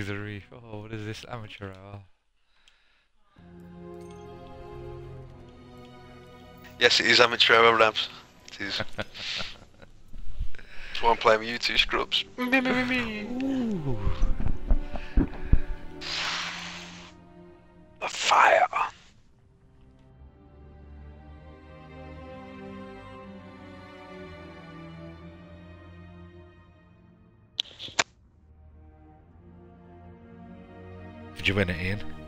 auxiliary. Oh, what is this amateur hour? Yes, it is amateur hour labs. It is. That's why I'm playing with you two scrubs. Me, me, me, me. Ooh. You win it, Ian?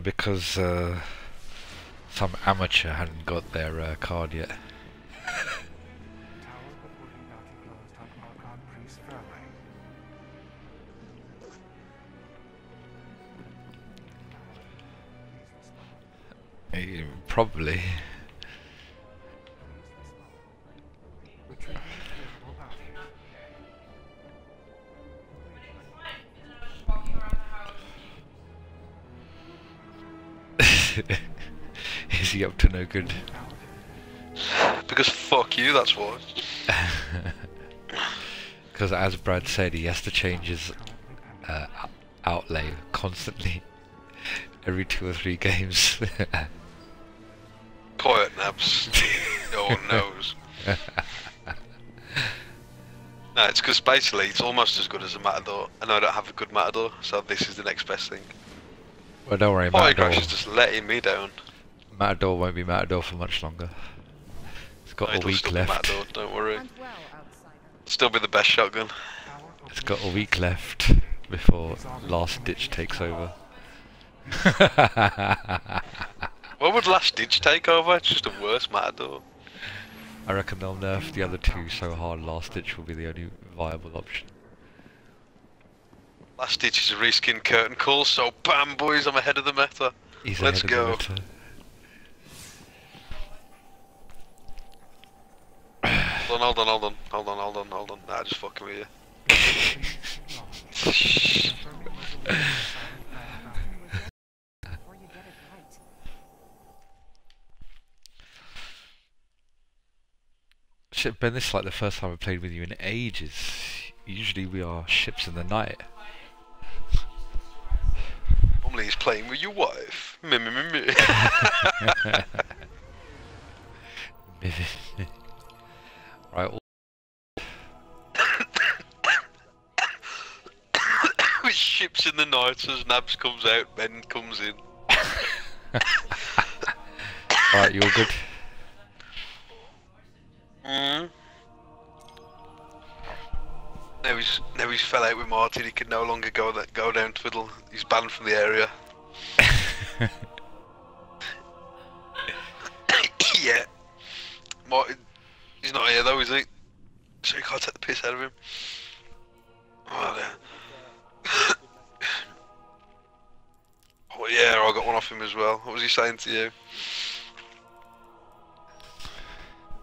Because uh, some amateur hadn't got their uh, card yet. Tower Up to no good? Because fuck you, that's why. Because as Brad said, he has to change his uh, outlay constantly, every two or three games. Quiet, Nabs. no one knows. No, it's because basically it's almost as good as a Matador, and I don't have a good Matador, so this is the next best thing. well, don't worry, Matador. Crash is just letting me down. Matador won't be Matador for much longer. It's got a It'll week still be left. Matador, don't worry. Well. Still be the best shotgun. It's got a week left before Last Ditch takes over. What would Last Ditch take over? It's just a worse Matador. I reckon they'll nerf the other two so hard Last Ditch will be the only viable option. Last Ditch is a reskin curtain call, so bam boys, I'm ahead of the meta. He's Let's ahead of go. the meta. Hold on, hold on, hold on, hold on, hold on, hold on. Nah, just fucking with you. Before you get it right. Shit, Ben, this is like the first time I've played with you in ages. Usually we are ships in the night. Normally he's playing with your wife. Me, me, me, me. right, with ships in the night as Nabs comes out, Ben comes in. right, you're good. Mm. Now he's now he's fell out with Martin. He can no longer go that go down Twiddle. He's banned from the area. yeah. Martin, he's not here though, is he? So you can't take the piss out of him. Oh, yeah. oh yeah, I got one off him as well. What was he saying to you?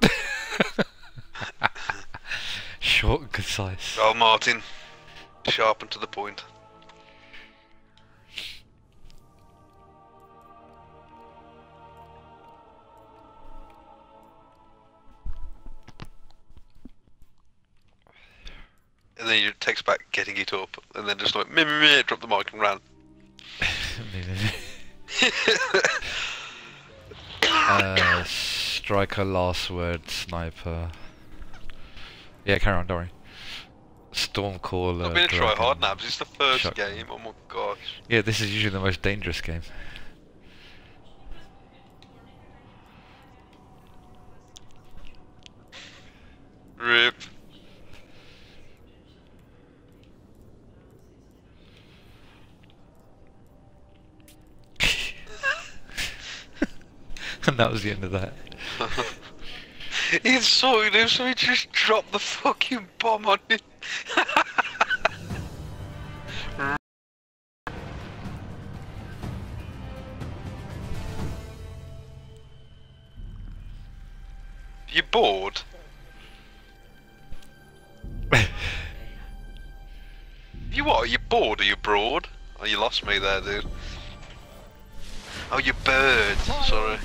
Short and concise. Oh, Martin. Sharp and to the point. And then you text back getting it up, and then just like, meh, meh, meh, drop the mic and ran. uh, striker, last word, sniper. Yeah, carry on, don't worry. Stormcaller. I've gonna try hard nabs, it's the first Shotgun. game, oh my gosh. Yeah, this is usually the most dangerous game. Rip. and that was the end of that. He insulted him, so he just dropped the fucking bomb on him. you bored? You what? Are you bored? Are you broad? Oh, you lost me there, dude. Oh, you bird. Sorry.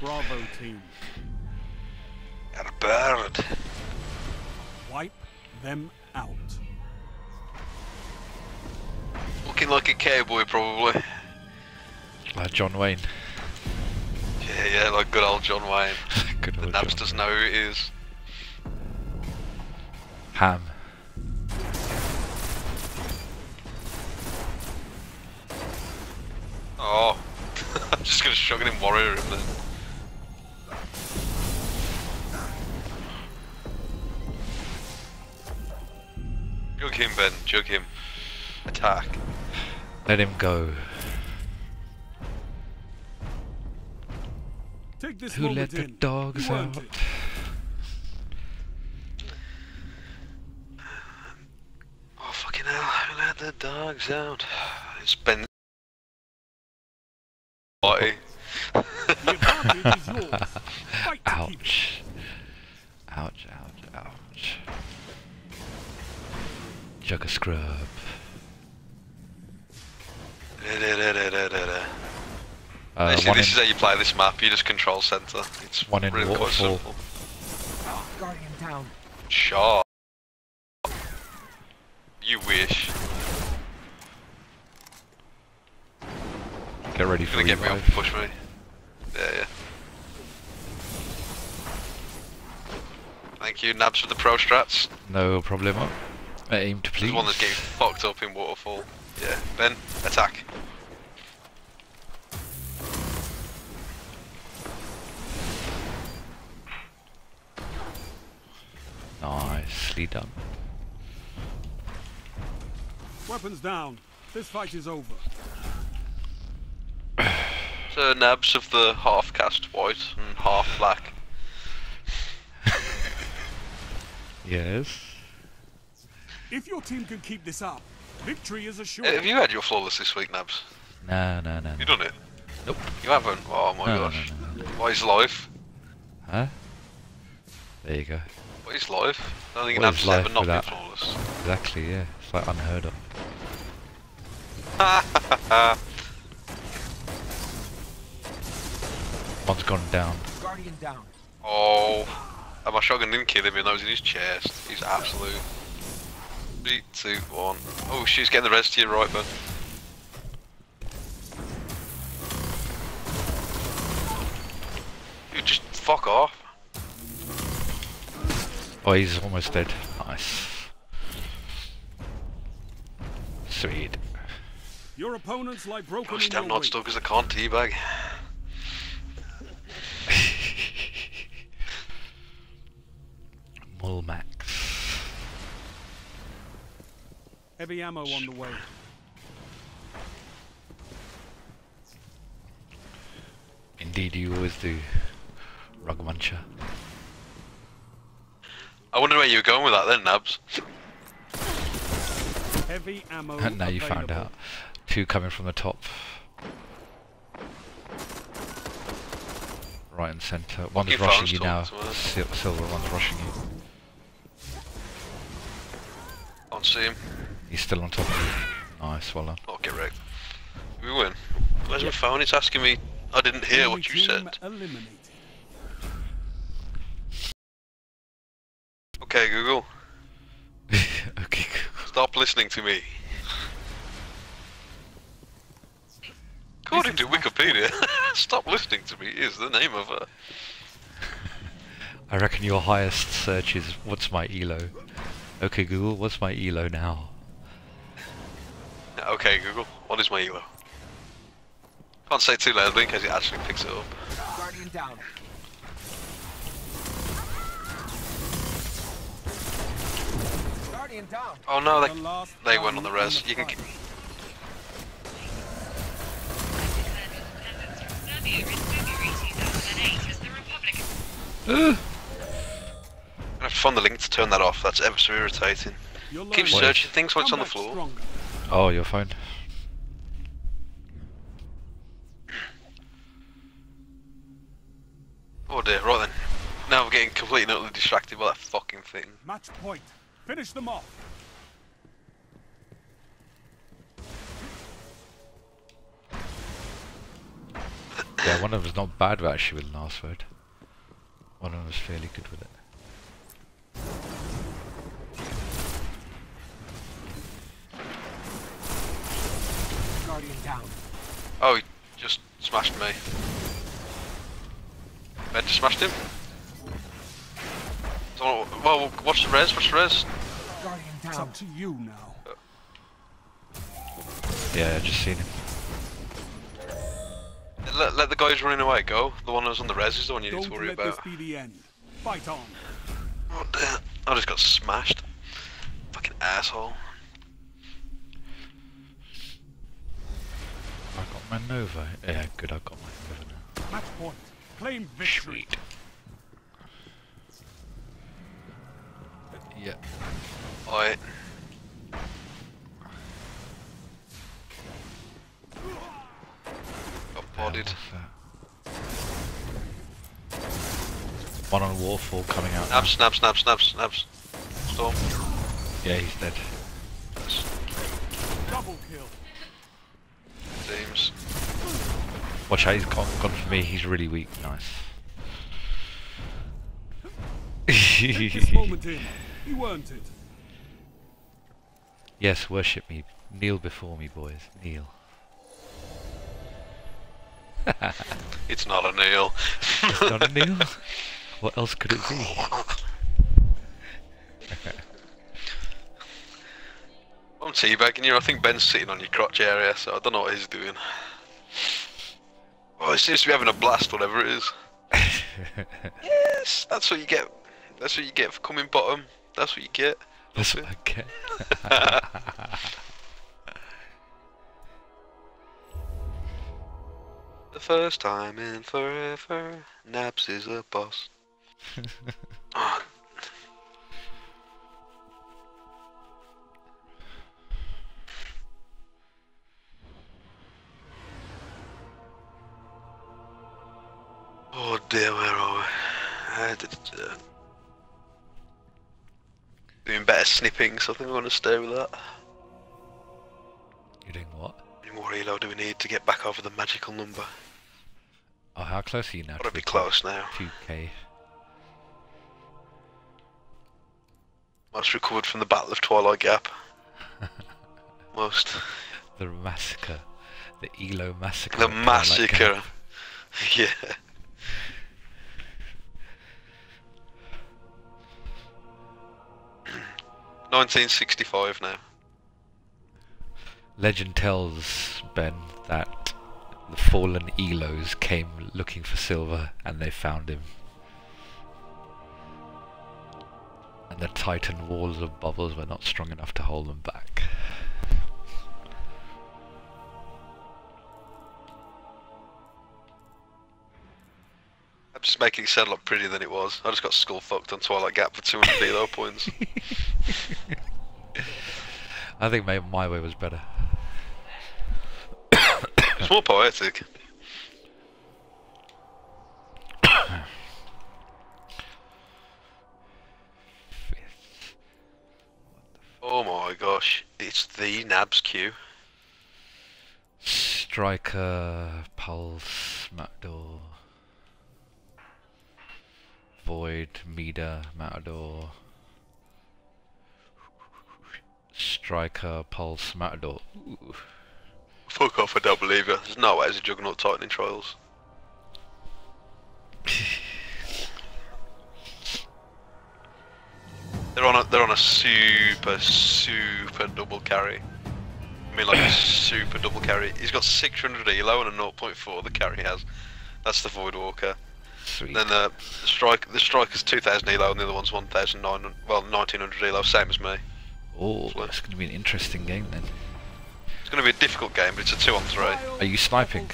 Bravo team. Got a bird. Wipe them out. Looking like a cowboy, probably. Like John Wayne. Yeah, yeah, like good old John Wayne. Good The old Nabs John. doesn't know who it is. Ham. Oh. I'm just gonna shotgun him warrior him then. Jug him, Ben. Jug him. Attack. Let him go. Take this Who let the in. dogs You out? Oh, fucking hell. Who let the dogs out? It's Ben. It. Ouch. Ouch, ouch, ouch. Jug a scrub. Uh, Basically, this is how you play this map. You just control center. It's One in really quite simple. Guardian down. Sure. You wish. Get ready for gonna get me up push me. Yeah, yeah. Thank you, Nabs, for the pro strats. No problemo. Aim to There's please. one that's getting fucked up in waterfall. Yeah, Ben, attack. Nicely done. Weapons down. This fight is over. So Nabs of the half cast white and half black. Yes. If your team can keep this up, victory is assured. Have you had your flawless this week, Nabs? No, no, no. You no. done it? Nope. You haven't? Oh my No, no, gosh. no, no. What is life? Huh? There you go. What is life? I don't think What Nabs is has ever life not been without- flawless. Exactly, yeah. It's like unheard of. One's gone down. Guardian down. Oh, and my shotgun didn't kill him, even though it was in his chest. He's absolute. Three, two, one. Oh, she's getting the rest to your right, bud. You just fuck off. Oh, he's almost dead. Nice. Sweet. Your opponents lie broken Gosh in damn, not wake. stuck as I can't teabag. Mulmax. Heavy ammo on the way. Indeed, you always do. Rug muncher. I wonder where you were going with that then, Nabs. Heavy ammo. And now you found out. Two coming from the top. Right and centre. One's Fucking rushing you now. talking to us. Sil- Silver, one's rushing you. Can't see him. He's still on top of you. Nice, well done. Oh, get wrecked. We win. Where's my phone? It's asking me. I didn't hear Enemy what you said. Eliminated. Okay, Google. okay, cool. Stop listening to me. According to Wikipedia, stop listening to me is the name of her. I reckon your highest search is what's my elo? Okay Google, what's my elo now? Okay, Google, what is my elo? Can't say too loudly in case it actually picks it up. Guardian down. Guardian down. Oh no, they, they went on the res. You can. fight. earlier I have to find the link to turn that off. That's ever so irritating. Keep learn. searching things while it's on the floor. stronger. Oh, your phone. Oh dear, right then. Now I'm getting completely and utterly distracted by that fucking thing. Match point. Finish them off. Yeah, one of them's not bad actually with the last word. One of them was fairly good with it. Guardian down. Oh, he just smashed me. Ben just smashed him. So, well, watch the res, watch the res. Guardian It's down. up to you now. Yeah, I just seen him. Let, let the guys running away go. The one who's on the res is the one you need Don't to worry let about. this be the end. Fight on. Oh dear. I just got smashed. Fucking asshole. I got my Nova. Yeah, good, I got my Nova now. Match point. Claim victory. Sweet. Yeah. I. Got bodied. What's One on waterfall coming out. now. Snap, snap, snap, snap, snaps. Storm. Yeah, he's dead. Double kill. Teams. Watch out, he's gone, gone for me. He's really weak. Nice. Take this moment. You earned it. yes, worship me. Kneel before me, boys. Kneel. It's not a nail. It's not a kneel. What else could it be? I'm teabagging you. I think Ben's sitting on your crotch area, so I don't know what he's doing. Oh, he seems to be having a blast, whatever it is. Yes, that's what you get. That's what you get for coming bottom. That's what you get. That's what I get. The first time in forever, Nabs is a boss. Oh, oh dear, where are we? Uh, d- d- uh, doing better snipping, so I think we're going to stay with that. You're doing what? How more elo do we need to get back over the magical number? Oh, how close are you now? Gotta be close now. 2k. Most recovered from the Battle of Twilight Gap. Most. The massacre. The Elo massacre. The massacre. Yeah. Nineteen sixty-five now. Legend tells Ben that the fallen Elos came looking for silver and they found him. And the titan walls of bubbles were not strong enough to hold them back. I'm just making it sound a lot prettier than it was. I just got skull fucked on Twilight Gap for 200 elo points. I think my, my way was better. It's more poetic. Oh my gosh, it's the Nabs queue. Striker, Pulse, Matador, Void, Mida, Matador, Striker, Pulse, Matador. Ooh. Fuck off, I don't believe you. There's no way there's a Juggernaut Titan in Trials. They're on a they're on a super super double carry. I mean like a super double carry. He's got 600 elo and a 0.4 the carry has. That's the Void Walker. Sweet. Then the strike the striker's 2000 elo and the other one's 1900 well 1900 elo same as me. oh, it's going to be an interesting game then. It's going to be a difficult game, but it's a two on three. Are you sniping?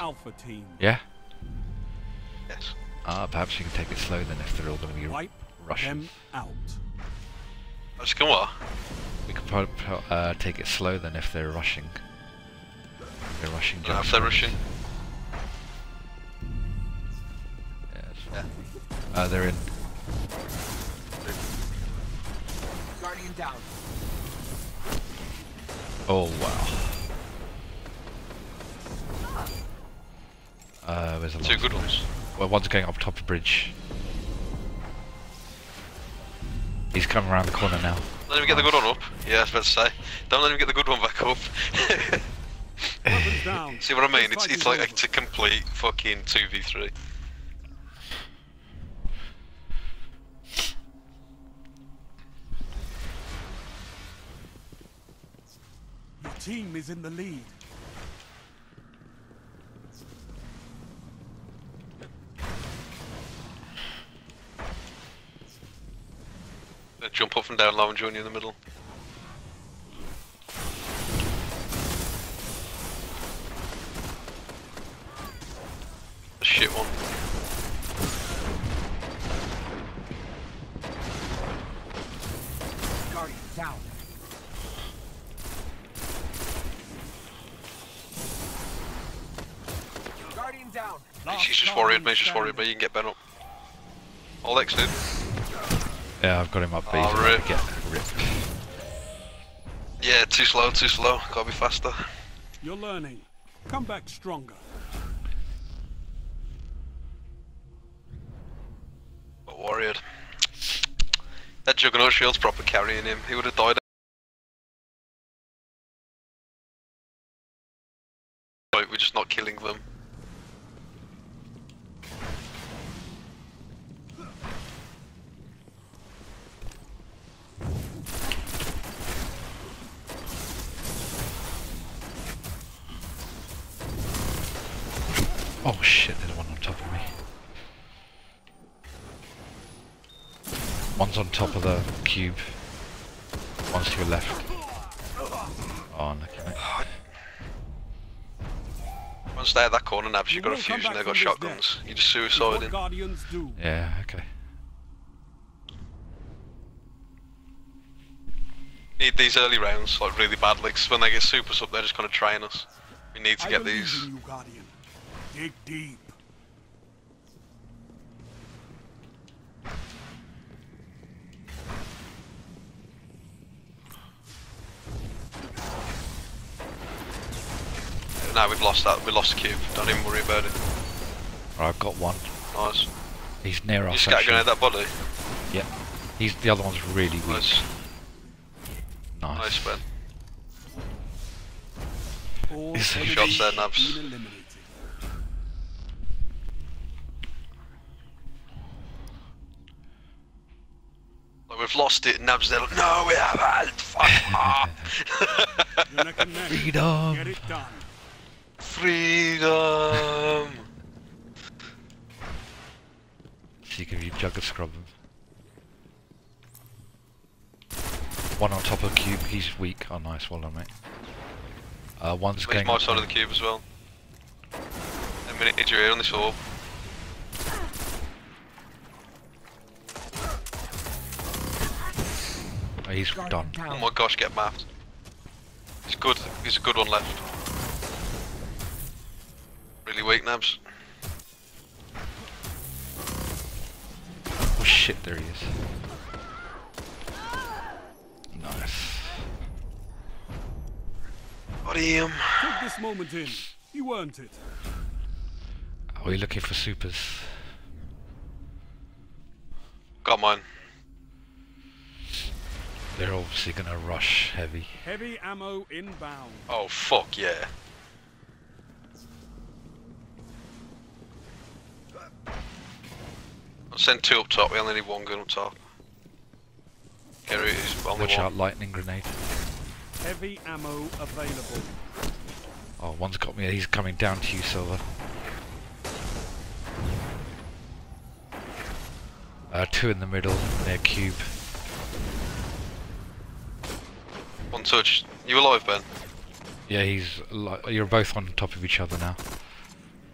Alpha team. Yeah? Yes. Ah, perhaps you can take it slow then if they're all going to be Wipe rushing. them out. I just can what? We could probably uh, take it slow then if they're rushing. They're rushing No, if they're rushing. Yes. Yeah. Uh, they're in. Guardian down. Oh wow. Uh, there's a lot. Two good ones. Well, one's going up top of the bridge. He's coming around the corner now. Let him get the good one up. Yeah, I was about to say. Don't let him get the good one back up. Weapons. See what I mean? It's it's like it's a complete fucking two v three. Your team is in the lead. They jump up and down low and join you in the middle. A shit one. Guardian down. Guardian down. She's just worried me, just worried me. You can get Ben up. All X dude. Yeah, I've got him up. But Oh, he's about rip. to get ripped. Yeah, too slow, too slow. Gotta be faster. You're learning. Come back stronger. But warrior. That Juggernaut shield's proper carrying him. He would have died. We're just not killing them. Oh shit, there's one on top of me. One's on top of the cube. One's to your left. Oh, look at it. Once stay at that corner, Nabs, You you've got a fusion, they've got shotguns. You just It's suicide what in. Guardians do. Yeah, okay. Need these early rounds, like really badly, 'cause when they get supers up, they're just gonna train us. We need to get believe these. In you, Guardian. Dig deep. No, we've lost that. We lost the cube. Don't even worry about it. Right, I've got one. Nice. He's near You us. scatter actually. grenade that body. Yep. He's the other one's really weak. Nice. Nice. Nice, Ben. All Is there enemies shots there, Nabs? been eliminated. Like we've lost it. And Nabs there. like, No, we haven't. Fuck off. You're neck and neck. Freedom. Get it done. Freedom. See if you jugger scrub him. One on top of cube, he's weak. Oh nice, well done mate. Uh, one's He's going my side of the cube as well. A minute, need your ear on this orb. Oh, he's Guardian done. Oh my gosh, get mapped. He's good. He's a good one left. Really weak, Nabs. Oh shit, there he is. Nice. Got him. Take this moment in. You earned it. Are we looking for supers? Got mine. They're obviously gonna rush heavy. Heavy ammo inbound. Oh fuck yeah. I'll send two up top, we only need one gun up top. Gary is only Watch one. out, lightning grenade. Heavy ammo available. Oh, one's got me. He's coming down to you, Silver. Uh, two in the middle, near cube. One touch. You alive, Ben? Yeah, he's. You're both on top of each other now.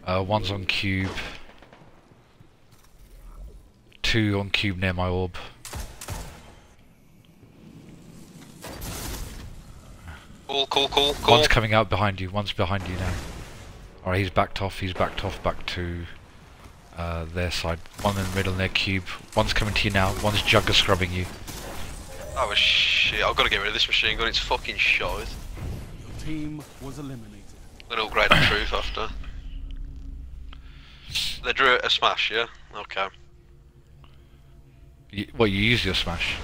Uh, one's on cube. Two on cube near my orb. Cool, cool, cool, cool. One's coming out behind you. One's behind you now. Alright, he's backed off. He's backed off back to uh, their side. One in the middle near cube. One's coming to you now. One's jugger scrubbing you. Oh shit, I've got to get rid of this machine gun, it's fucking shite. Your team was eliminated. Little great of truth after. They drew a smash, yeah? Okay. You, what, you use your smash?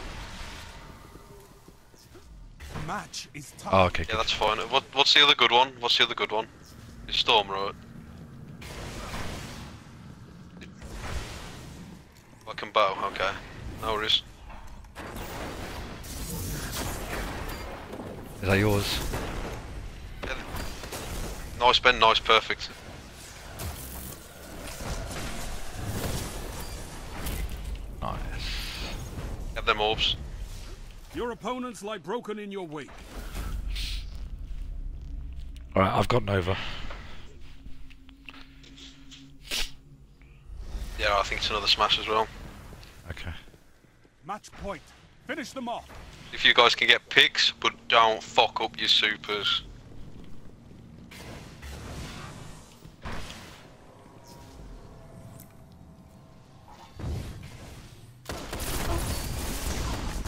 The match is oh, tough. Oh, okay. Yeah, good. that's fine. What, what's the other good one? What's the other good one? It's Storm, right? I can bow, okay. No worries. Is that yours? Yeah. Nice, Ben, nice, perfect. Nice. Get them orbs. Your opponents lie broken in your wake. Alright, I've got Nova. Yeah, I think it's another smash as well. Okay. Match point. Finish them off. If you guys can get picks, but don't fuck up your supers.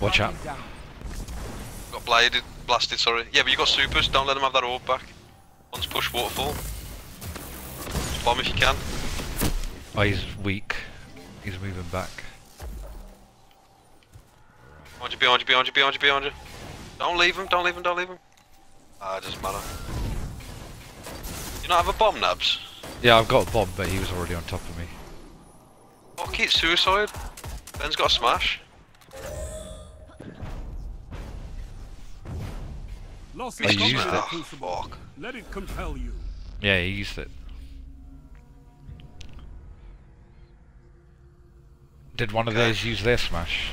Watch out. Got bladed, blasted, sorry. Yeah, but you got supers, don't let them have that orb back. One's push waterfall. Just bomb if you can. Oh, he's weak. He's moving back. Behind you, behind you, behind you, behind you, behind you. Don't leave him, don't leave him, don't leave him. Ah, it doesn't matter. You not have a bomb, Nabs? Yeah, I've got a bomb, but he was already on top of me. Fuck it, suicide. Ben's got a smash. Loss Oh, is used it. the fuck. Let it compel you. Yeah, he used it. Did one of those use their smash?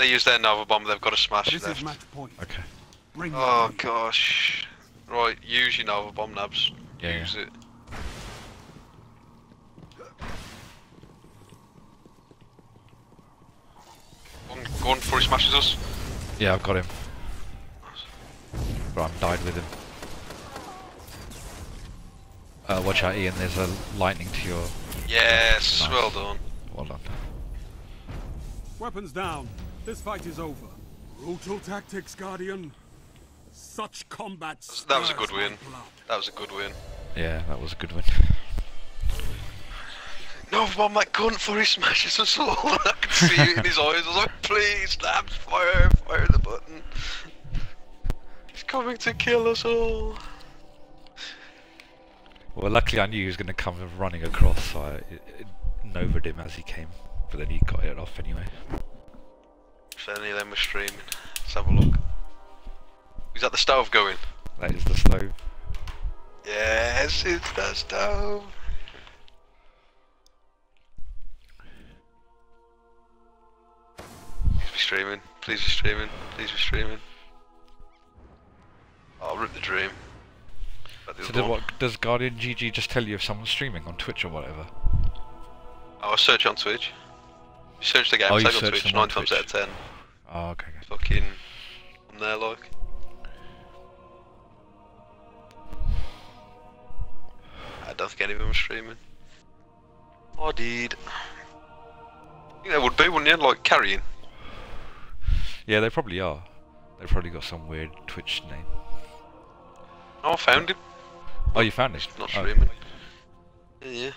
They use their Nova bomb, they've got a smash This left. is match point. Okay. Bring Oh them. gosh. Right, use your Nova bomb, Nabs. Yeah, use it. Go on, go on before he smashes us. Yeah, I've got him. But I'm died with him. Uh, watch out, Ian. There's a lightning to your. Yes, Nice. well done. Well done. Weapons down. This fight is over. Brutal tactics, Guardian. Such combat. That was a good win. blood. That was a good win. Yeah, that was a good win. No bomb that cunt before he smashes us all. I can see it in his eyes. I was like, please, Nabs, fire, fire the button. He's coming to kill us all. well, luckily I knew he was going to come running across, so I it, it novaed him as he came. But then he got it off anyway. If any of them were streaming, let's have a look. Is that the stove going? That is the stove. Yes, it's the stove. Please be streaming. Please be streaming. Please be streaming. Oh, I'll rip the dream. The So did what, does Guardian GG just tell you if someone's streaming on Twitch or whatever? Oh, I search on Twitch. Search the game Oh, tag on Twitch nine times out of ten. Oh, okay. okay. Fucking on there like. I don't think any of them are streaming. Oh, did. I think they would be, wouldn't you? Like carrying. Yeah, they probably are. They've probably got some weird Twitch name. Oh, I found him. Oh, you found it? Not Oh, streaming. Yeah.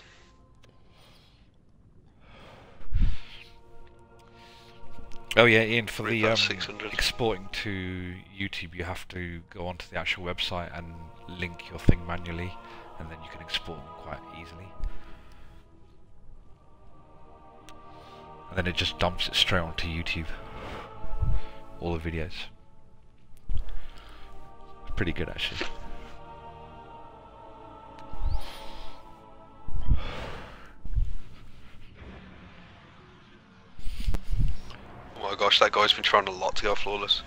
Oh yeah, Ian. For the um, exporting to YouTube, you have to go onto the actual website and link your thing manually, and then you can export them quite easily. And then it just dumps it straight onto YouTube. All the videos. Pretty good actually. gosh, that guy's been trying a lot to go flawless.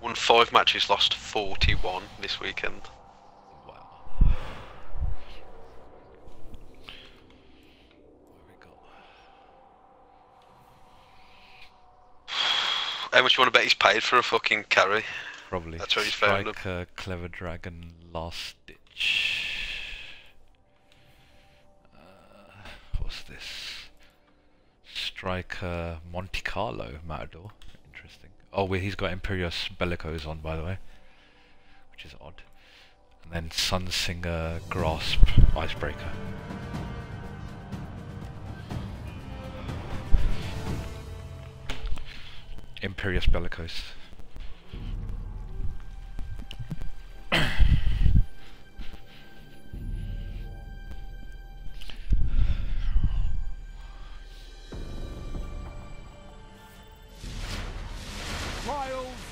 Won five matches, lost 41 this weekend. Wow. How much you want to bet he's paid for a fucking carry? Probably. That's. Clever Dragon, Last Ditch. Uh, what's this? Striker Monte Carlo Matador. Oh, wait, he's got Imperious Bellicose on, by the way. Which is odd. And then Sunsinger, Grasp, Icebreaker. Imperious Bellicose.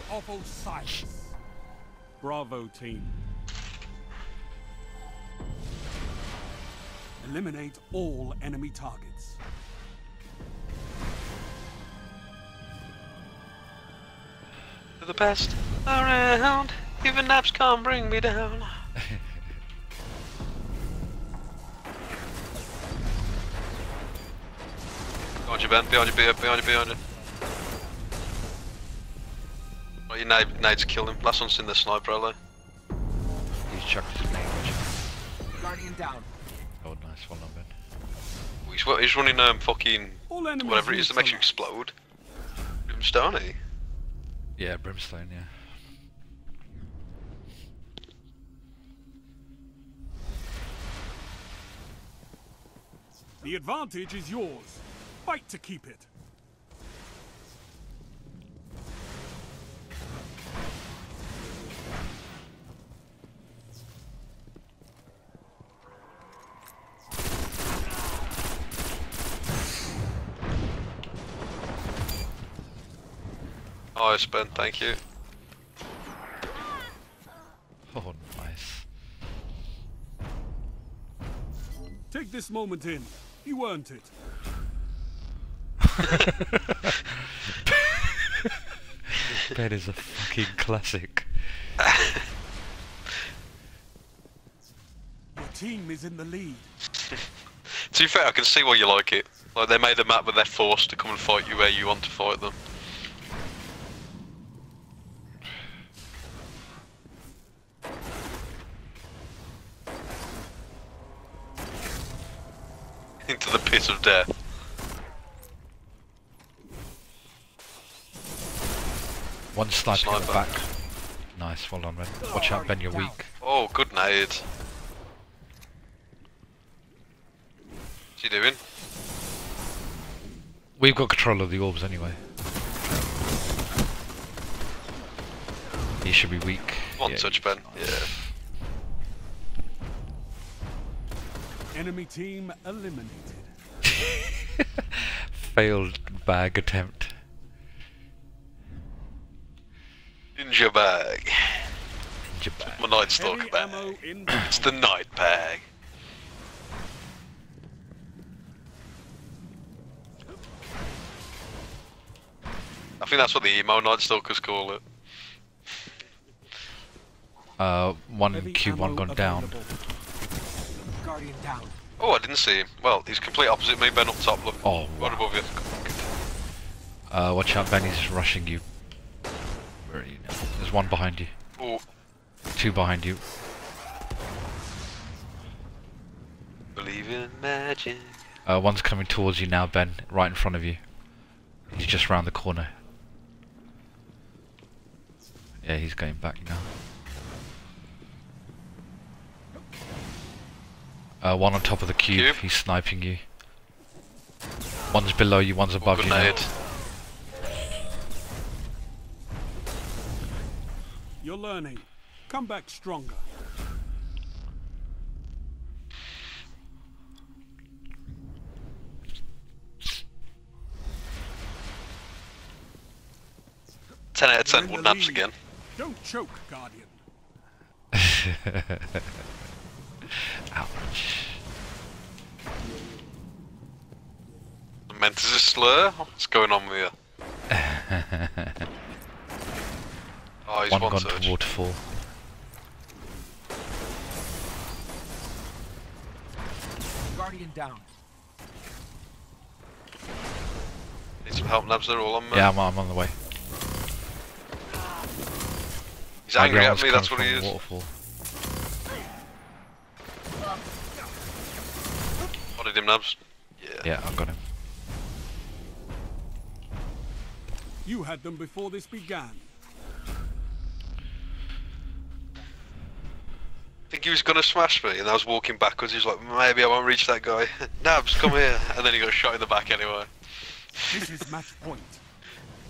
Trials of Osiris. Bravo team. Eliminate all enemy targets. You're the best around. Even nabs can't bring me down. Behind you, Ben. Behind you, behind behind you, behind you. Oh, your nade, nades kill him. Last one's in the sniper alley. He's chucked his name. Guardian down. Oh, nice. Well done, Ben. He's, he's running um fucking All whatever it is that makes you explode. Brimstone, Yeah, Brimstone, yeah. The advantage is yours. Fight to keep it. Nice, Ben. Thank you. Oh, nice. Take this moment in. You earned it. Ben is a fucking classic. Your team is in the lead. To be fair, I can see why you like it. Like they made the map, but they're forced to come and fight you where you want to fight them. Into the pit of death. One sniper in the back. Nice, well done, Ben. Watch out, Ben, you're weak. Oh, good nade. What's he doing? We've got control of the orbs anyway. He should be weak. One Yeah, touch, Ben. nice. Yeah. Enemy team eliminated. Failed bag attempt. Ninja bag. Ninja bag. My night stalker Heavy bag. It's the night bag. I think that's what the emo night stalkers call it. Uh, one in Heavy cube, one ammo gone down. Available. Guardian down. Oh, I didn't see him. Well, he's complete opposite me, Ben up top, look. Oh, Right above you. Uh, watch out, Ben, he's rushing you. Where are you now? There's one behind you. Oh, Two behind you. believe in magic. Uh, one's coming towards you now, Ben, right in front of you. He's just round the corner. Yeah, he's going back now. Uh, one on top of the cube, Cube? he's sniping you. One's below you, one's above Good you. now. You're learning. Come back stronger. Ten out of ten in wood nabs again. Don't choke, Guardian. Ouch. Meant as a slur? What's going on with you? Oh, he's one one, gone surge. to waterfall. Guardian down. Need some help, Nabs. They're all on me. Yeah, I'm, I'm on the way. He's angry at me, that's what he is. Waterfall. Spotted him, Nabs. Yeah. Yeah, I've got him. You had them before this began. I think he was gonna smash me, and I was walking backwards. He was like, maybe I won't reach that guy. Nabs, come here. And then he got shot in the back anyway. This is match point.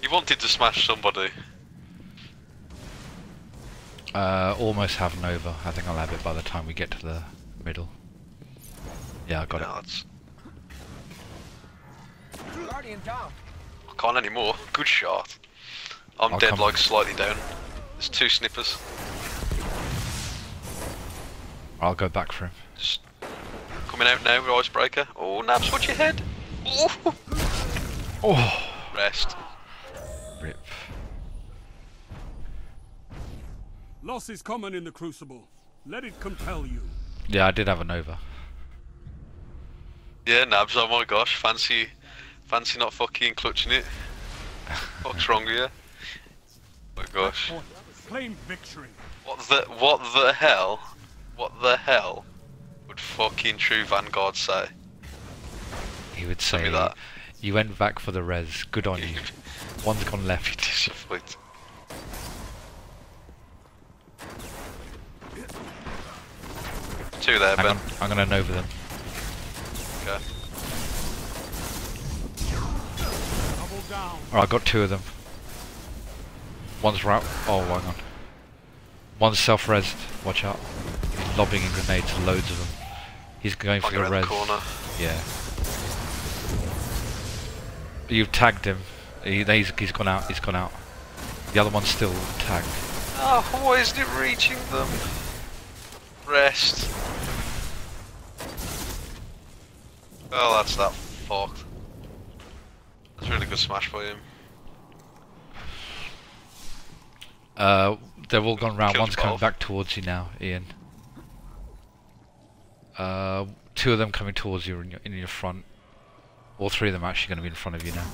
He wanted to smash somebody. Uh, almost have Nova. I think I'll have it by the time we get to the middle. Yeah, I got No, it. it's, Guardian down. I can't anymore. Good shot. I'm I'll dead, like slightly down. There's two snippers. I'll go back for him. Just coming out now with icebreaker. Oh, Nabs, watch your head. Oh. Oh, Rest. rip. Loss is common in the Crucible. Let it compel you. Yeah, I did have a Nova. Yeah, Nabs. Oh my gosh, fancy, fancy not fucking clutching it. What's wrong with you? Oh my gosh. Point. Claim victory. What the what the hell? What the hell would fucking true Vanguard say? He would Tell me say, that. "You went back for the res. Good on you. One's gone left." Disappoint. Two there, Hang Ben. on, I'm gonna Nova them. Okay. Alright, I got two of them. One's right. Oh, hang on. One's self-resed. Watch out. He's lobbing in grenades, loads of them. He's going for the res. corner. Yeah. You've tagged him. He, he's, he's gone out. He's gone out. The other one's still tagged. Oh, why isn't it reaching them? Rest. Oh, that's that fucked. That's a really good smash by him. Uh, they've all gone round. One's coming back towards you now, Ian. Uh, two of them coming towards you in your, in your front. All three of them are actually going to be in front of you now.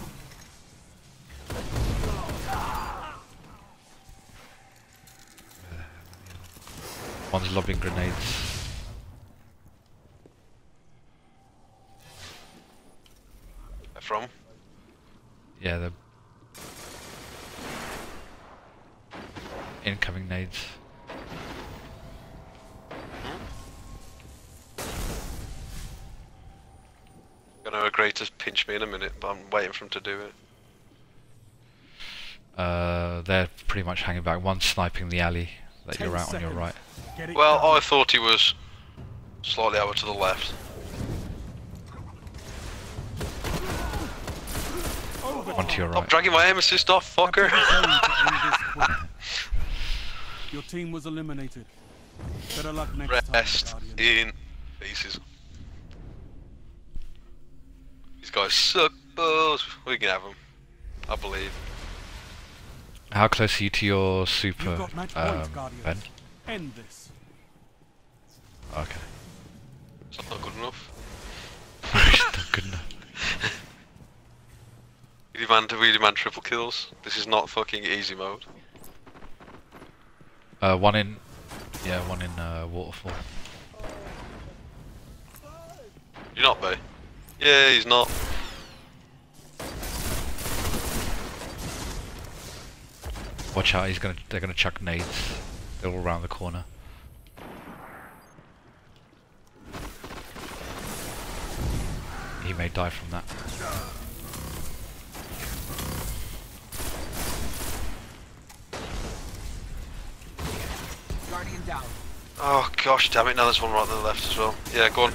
One's lobbing grenades. From? Yeah, the incoming nades. Gonna agree to pinch me in a minute, but I'm waiting for him to do it. Uh, they're pretty much hanging back. One sniping the alley that Ten you're out on your right. Well, done. I thought he was slightly over to the left. One to your I'm right. dragging my aim assist off, fucker. End this quick. Your team was eliminated. Better luck next Rest time, Guardian. in pieces. These guys suck balls. We can have them. I believe. How close are you to your super, You've got match points, um, Ben? End this. Okay. Is that not good enough? not Good enough. We demand, we demand triple kills. This is not fucking easy mode. Uh, one in, yeah, one in uh, waterfall. You're not, B. Yeah, he's not. Watch out, he's gonna, they're gonna chuck nades. They're all around the corner. He may die from that. Guardian down. Oh gosh, damn it! Now there's one right to the left as well. Yeah, go on.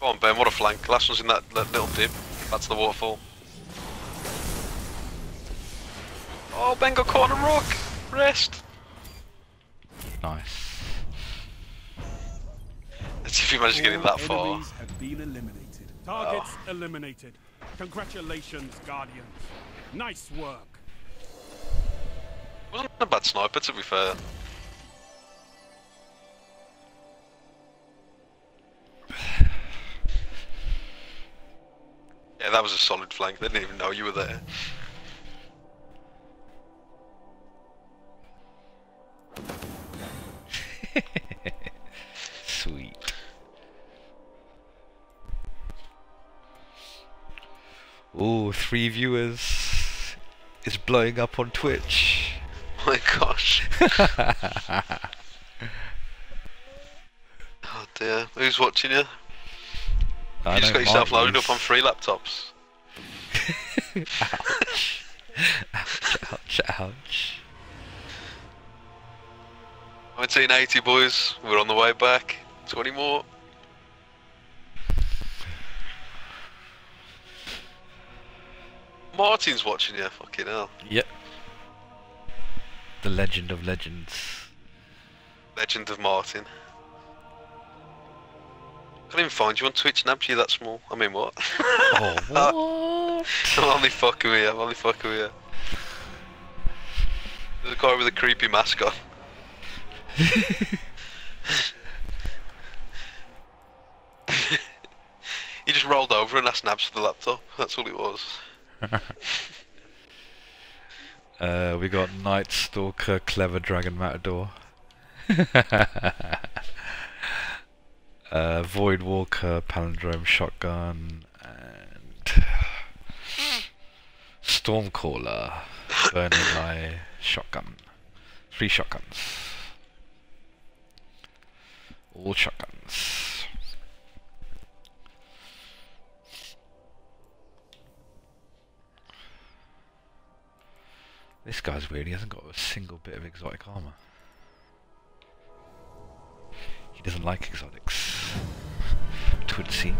Go on, Ben. What a flank. Last one's in that, that little dip. That's the waterfall. Oh, Ben got caught on a rock. Rest. Nice. Let's see if he managed to get in that far. enemies have been eliminated. Targets oh. eliminated. Congratulations, Guardians. Nice work. Wasn't a bad sniper, to be fair. Yeah, that was a solid flank. They didn't even know you were there. Sweet. Oh, three viewers is blowing up on Twitch. My gosh. Dear. Who's watching you? I you just got yourself loaded up on free laptops. ouch, ouch, ouch. 1980 boys, we're on the way back. 20 more. Martin's watching you, fucking hell. Yep. The legend of legends. Legend of Martin. Can't even find you on Twitch, Nabs, you that small. I mean, what? Oh, what? I'm only fucking with you, I'm only fucking with you. There's a guy with a creepy mask on. he just rolled over and asked Nabs for the laptop. That's all it was. Uh, we got Night Stalker, Clever Dragon Matador. Uh, Void Walker, Palindrome Shotgun, and Stormcaller, Burning Eye Shotgun. Three shotguns. All shotguns. This guy's weird, he hasn't got a single bit of exotic armor. Doesn't like exotics. It would seem.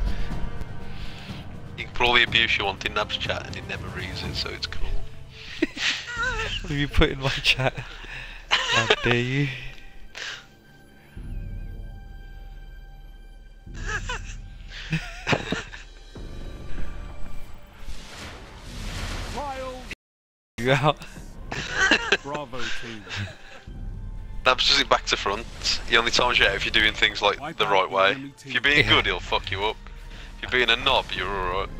You can put all the abuse you want in Nabs chat and he never reads it, so it's cool. What have you put in my chat? How dare you? Trial. You out? Bravo team. Nabs does it back to front. He only times you out if you're doing things like Wipe the right way. If you're being Yeah. good, he'll fuck you up. If you're being a knob, you're alright.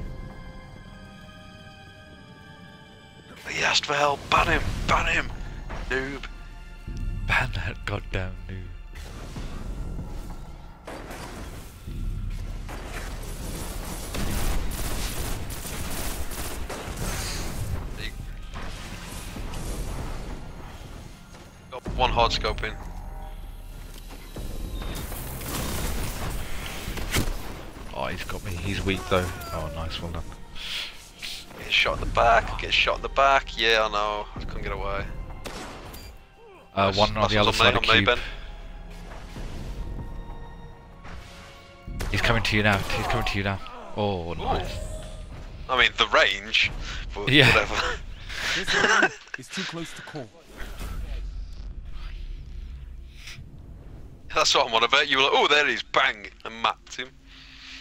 He asked for help. Ban him. Ban him. Noob. Ban that goddamn noob. One hard scope in. Oh, he's got me. He's weak though. Oh, nice. Well done. Get shot in the back. Get shot in the back. Yeah, I know. I couldn't get away. Uh, Nice- one on the other on side me, of on me, cube. He's coming to you now. He's coming to you now. Oh, nice. I mean, the range. But Yeah. whatever. This is too close to call. That's what I'm on about. You were like, oh, there he is. Bang. And mapped him.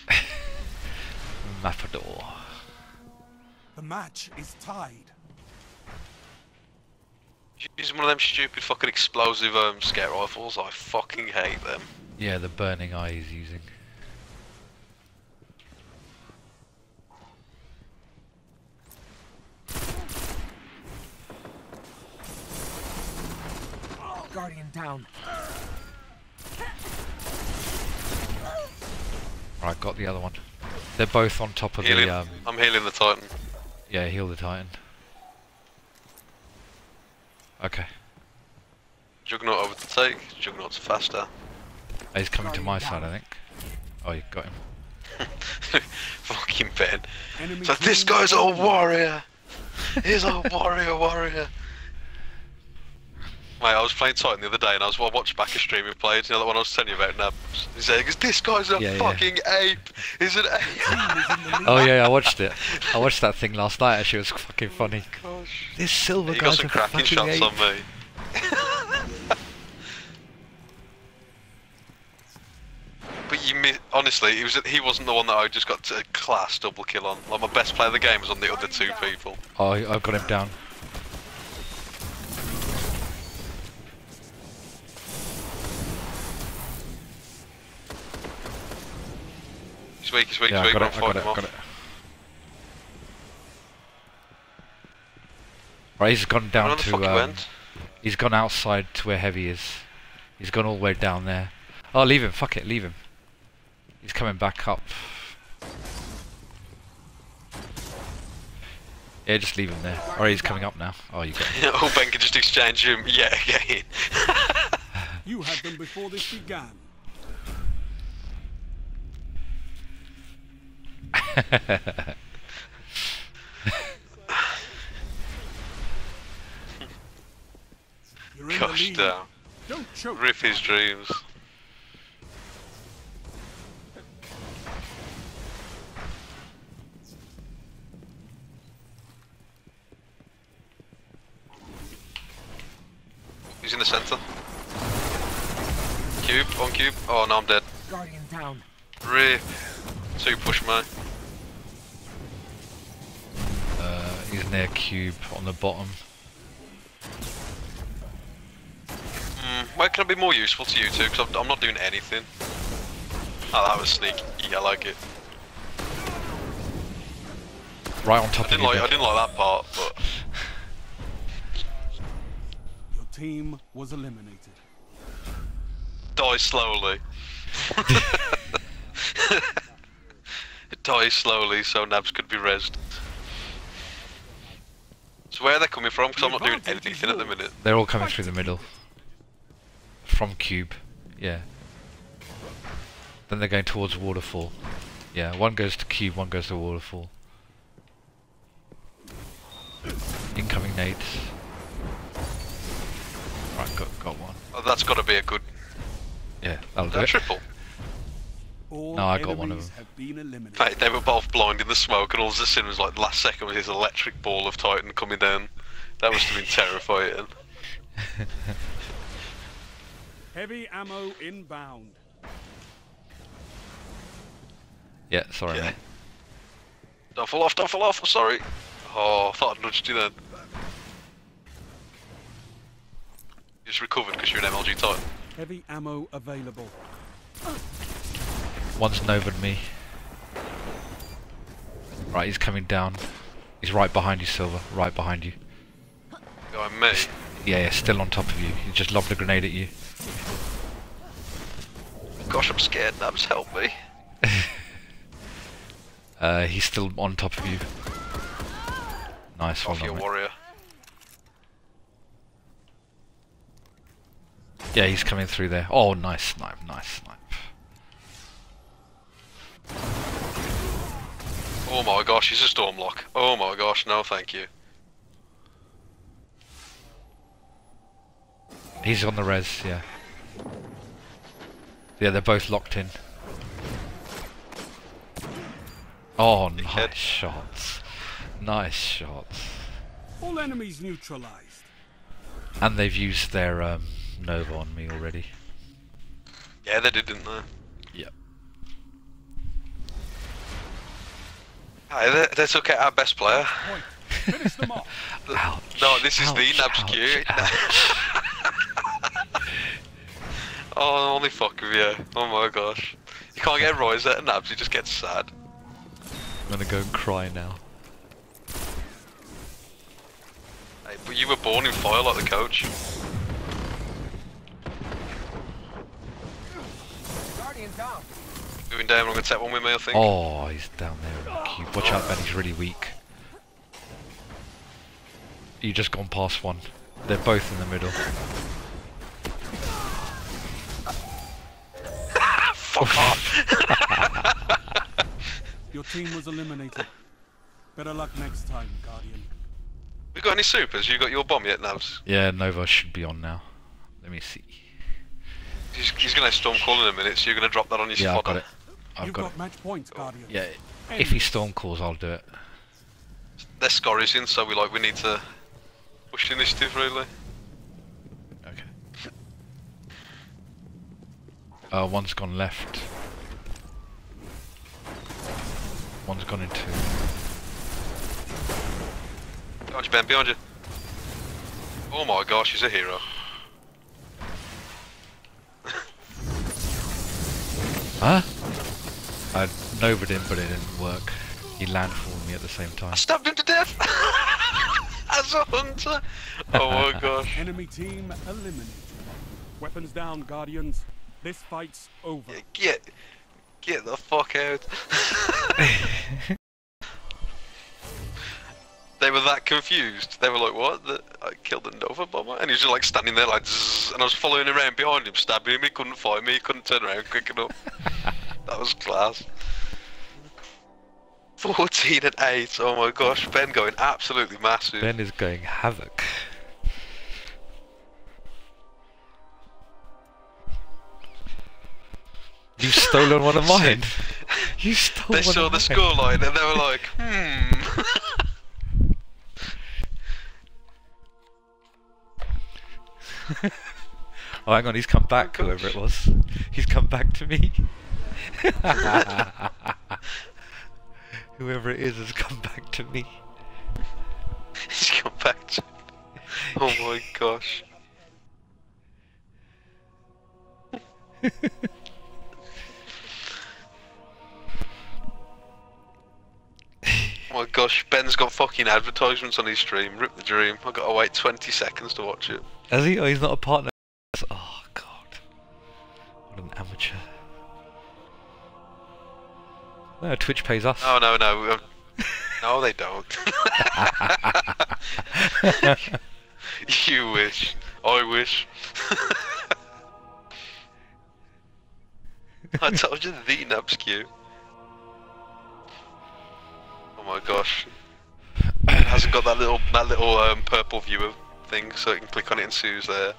Mapador. The match is tied. Using one of them stupid fucking explosive um, scare rifles. I fucking hate them. Yeah, the burning eye he's using. Guardian down. Right, got the other one. They're both on top of Healing. the um. I'm healing the Titan. Yeah, heal the titan. Okay. Juggernaut over to take. Juggernaut's faster. Oh, he's coming to my down. side, I think. Oh, you got him. fucking Ben. Enemy So this guy's a warrior. He's a warrior, warrior. Mate, I was playing Titan the other day and I was I watched back a stream he played. You know that one I was telling you about Nabs. Um, he said, "This guy's a Yeah, yeah. fucking ape. He's an ape." Oh yeah, I watched it. I watched that thing last night. Actually, it was fucking funny. Oh, gosh. This silver guy. He got some cracking shots ape. on me. But you mi- honestly, he was he wasn't the one that I just got to a class double kill on. Like my best player of the game was on the other two people. Oh, I- I've got him down. Weak, he's weak, Yeah, I he's weak. got it. I got it. him I off. got it. Right, he's gone down to. he Um, went? he's gone outside to where heavy is. He's gone all the way down there. Oh, leave him. Fuck it. Leave him. He's coming back up. Yeah, just leave him there. Or he's coming up now. Oh, you got him. oh, Ben can just exchange him. Yeah, again. You had them before this began. You're in the Gosh damn. Don't choke. Rip his dreams. He's in the centre. Cube, on cube. Oh no, I'm dead. Guardian down. Rip. Two push me. Uh, he's near cube on the bottom. Mm, where can I be more useful to you two? Because I'm, I'm not doing anything. Oh, that was sneaky. I like it. Right on top I didn't of you. like. I didn't like that part, but Your team was eliminated. die slowly. die slowly so Nabs could be rezzed. So where are they coming from? Because I'm not doing anything at the minute. They're all coming through the middle. From cube. Yeah. Then they're going towards waterfall. Yeah, one goes to cube, one goes to waterfall. Incoming nades. Right, got got one. Oh, that's got to be a good Yeah, that'll do a it. triple. All No, I got one of them. have been eliminated. Mate, they were both blind in the smoke, and all of a was like the last second was his electric ball of Titan coming down. That must have been terrifying. Heavy ammo inbound. Yeah, sorry Yeah. mate. Don't fall off, don't fall off, I'm sorry. Oh, I thought I nudged you then. You just recovered because you're an MLG Titan. Heavy ammo available. One's novaed me. Right, he's coming down. He's right behind you, Silver. Right behind you. Going me. Yeah, yeah, still on top of you. He just lobbed a grenade at you. Gosh, I'm scared, Nabs. help me. Uh, he's still on top of you. Nice, Off your warrior. Yeah, he's coming through there. Oh, nice snipe, nice snipe. Oh my gosh, he's a Stormlock. Oh my gosh, no thank you. He's on the res, yeah. Yeah, they're both locked in. Oh, Big nice head. shots. Nice shots. All enemies neutralized. And they've used their um, Nova on me already. Yeah, they did, didn't they? Hey, they, they took out our best player. Them. Ouch, no, this is the ouch, Nabs ouch, Q. ouch. oh, only fuck with you. Oh my gosh. You can't get Royce at Nabs, you just get sad. I'm gonna go and cry now. Hey, but you were born in fire like the coach. Guardian down. Moving down, I'm gonna take one with me, I think. Oh, he's down there the cube. Watch out, Ben, he's really weak. You just gone past one. They're both in the middle. Fuck off! Your team was eliminated. Better luck next time, Guardian. We got any supers? You got your bomb yet, Nabs? Yeah, Nova should be on now. Let me see. He's, he's gonna storm call in a minute, so you're gonna drop that on your Yeah, I've fodder. got it. I've You've got got, it. match points, Guardian. Yeah, if he storm calls, I'll do it. Their score is in, so we like we need to push the initiative really. Okay. Uh, one's gone left. One's gone into. Behind you, Ben, behind you. Oh my gosh, he's a hero. Huh? I novaed him, but it didn't work. He landfalled me at the same time. I stabbed him to death! As a hunter! Oh my gosh. Enemy team eliminated. Weapons down, Guardians. This fight's over. Get, get the fuck out. They were that confused. They were like, "What? The, I killed a Nova bomber?" And he was just like standing there, like, Zzz, and I was following around behind him, stabbing him. He couldn't find me. He couldn't turn around quick enough. That was class. 14 and 8. Oh my gosh, Ben going absolutely massive. Ben is going havoc. You've stolen one of mine. You stole They saw the scoreline and they were like, hmm. Oh, hang on, he's come back, gosh. whoever it was. He's come back to me. whoever it is has come back to me. He's come back to Oh my gosh. Oh my gosh, Ben's got fucking advertisements on his stream. Rip the dream. I've got to wait 20 seconds to watch it. Has he? Oh, he's not a partner. Oh, God. What an amateur. No, Twitch pays us. Oh no, no. um, No, they don't. you wish. I wish. I told you the Nubskew. Oh my gosh. It hasn't got that little that little um, purple viewer thing, so you can click on it and see who's there.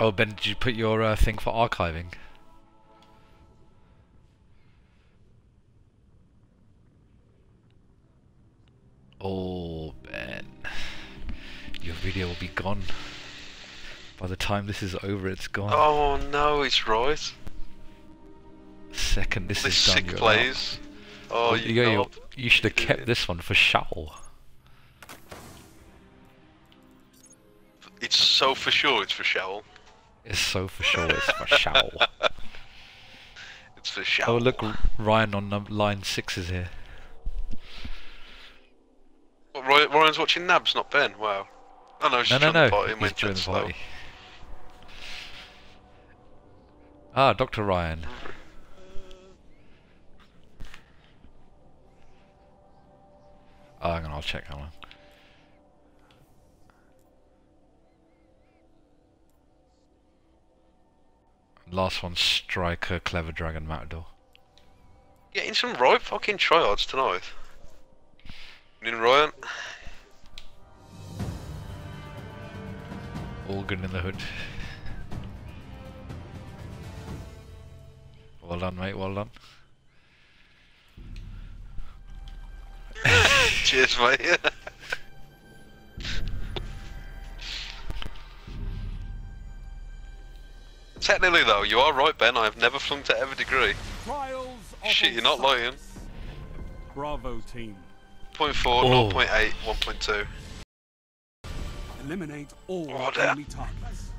Oh, Ben, did you put your uh, thing for archiving? Oh, Ben. Your video will be gone. By the time this is over, it's gone. Oh no, it's right. Second this This is done, sick plays. Oh, you you, you, you should have kept this one for Shawl. It's so for sure it's for Showl. It's so for sure it's for Shawl. It's for Showl. Oh, look, Ryan on line 6 is here. What, Ryan- Ryan's watching Nabs, not Ben. Wow. Oh no, she's No, no, joined no. party. He's Went the party. Ah, Dr. Ryan. Oh, hang on, I'll check. Hang on. Last one, Striker, Clever Dragon, Matador. Getting some right fucking tryhards tonight. In Ryan. All good in the hood. Well done, mate, well done. Cheers, mate. Technically, though, you are right, Ben. I have never flunked at every degree. Shit, you're not lying. Bravo team. 0.4, Oh. 0.8, 1.2. Eliminate all Oh, damn. enemy targets.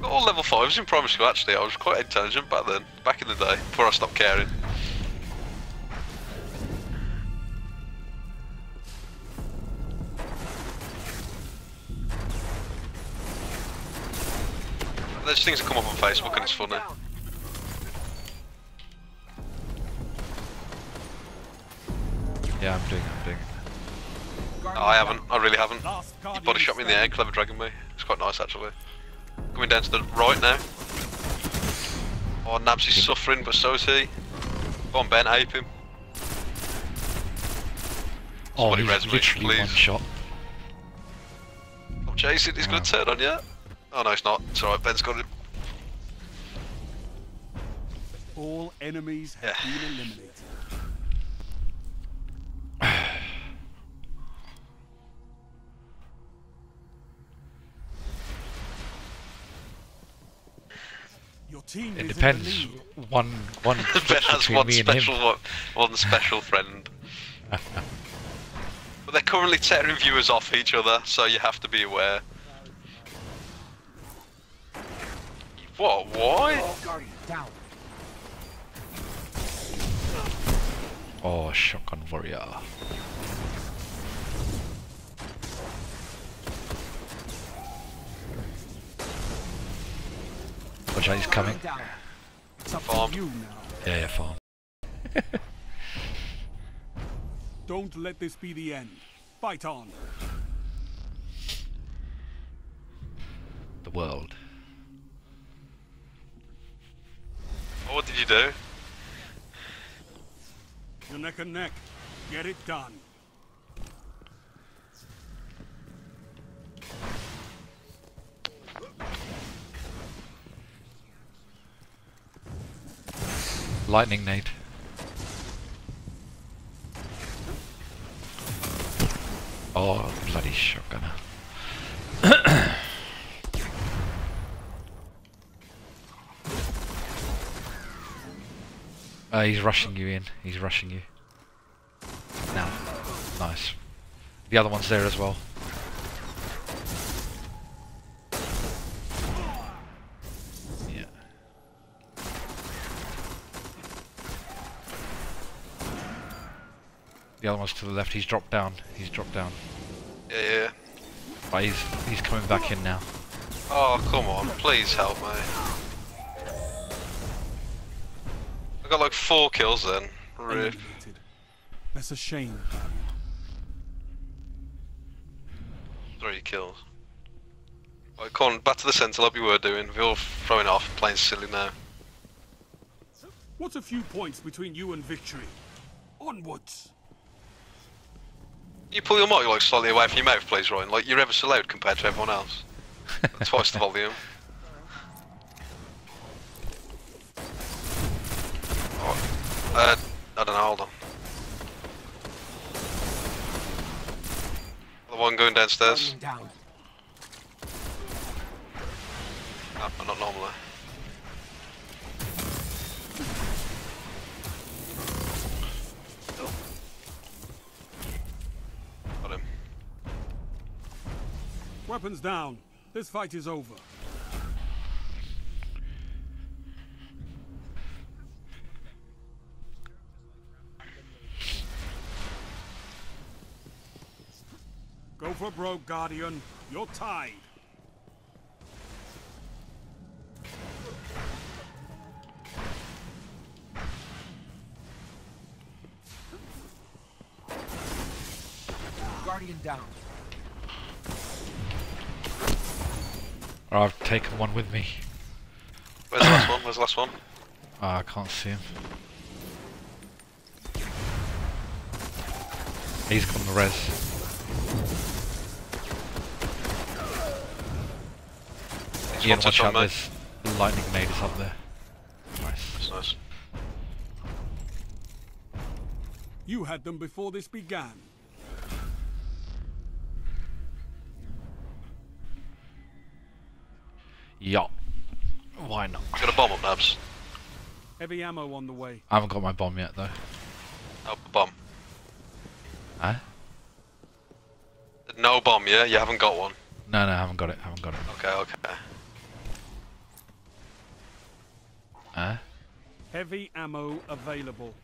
Got all level 5s in primary school, actually. I was quite intelligent back then, back in the day, before I stopped caring. There's things that come up on Facebook and it's funny. Yeah, I'm doing it, I'm doing it. No, I haven't. I really haven't. Last He guardian body shot me in the standing. head, clever dragon me. It's quite nice actually. Coming down to the right now. Oh, Nabs is suffering, but so is he. Go on, Ben, ape him. Oh, Somebody he's res me, literally please. one shot. Oh, I'm chasing. He's going to turn on you. Oh no, it's not. It's alright. Ben's got him. All enemies have Yeah. been eliminated. Your team It is depends. In the lead. One, one Ben has between one me and special him. one, one special friend. but they're currently tearing viewers off each other, so you have to be aware. What? Why? Oh, shotgun warrior. Watch out, he's coming. It's up Farm. to you now. Yeah, yeah, farm. Don't let this be the end. Fight on. The world. What did you do? You're neck and neck. Get it done. Lightning nade. Oh, bloody shotgunner. uh, he's rushing you in. He's rushing you. Now. Nice. The other one's there as well. Yeah. The other one's to the left. He's dropped down. He's dropped down. Yeah, yeah. Right, he's he's coming back in now. Oh, come on, please help me. Got like four kills then. Rip. That's a shame. Three kills. Right, come on, back to the centre like we were doing. We're all throwing off, playing silly now. What's a few points between you and victory? Onwards. You pull your mic like slightly away from your mouth, please, Ryan. Like you're ever so loud compared to everyone else. Twice the volume. Oh, uh, I don't know. Hold on. The one going downstairs. Down. No, not normally. Got him. Weapons down. This fight is over. Go for broke, Guardian. You're tied. Guardian down. Or I've taken one with me. Where's the last one? Where's the last one? Ah, I can't see him. He's got the res. Ian, one watch touch out, on me. there's lightning nade is up there. Nice. That's nice. You had them before this began. Yeah. Why not? Got a bomb up, Nabs. Heavy ammo on the way. I haven't got my bomb yet though. Oh, bomb. Huh? No bomb, yeah? You haven't got one. No, no, I haven't got it. I haven't got it. Okay, okay. Huh? Heavy ammo available.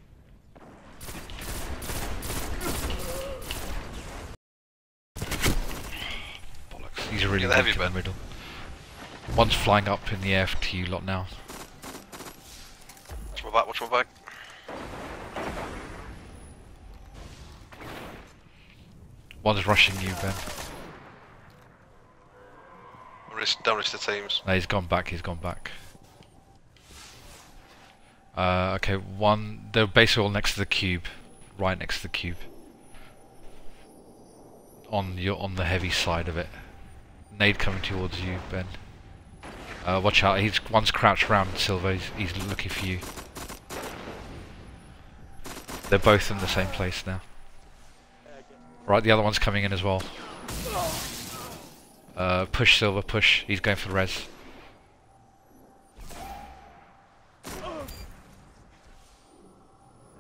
Bollocks. He's really heavy in the middle. One's flying up in the air to you lot now. Watch my back, watch my back. One's rushing you, Ben. Risk, don't risk the teams. No, he's gone back. He's gone back. Uh, okay, one. They're basically all next to the cube, right next to the cube. On your on the heavy side of it. Nade coming towards you, Ben. Uh, watch out. He's one's crouched round Silver. He's, he's looking for you. They're both in the same place now. Right, the other one's coming in as well. Uh, push Silver, push. He's going for the res.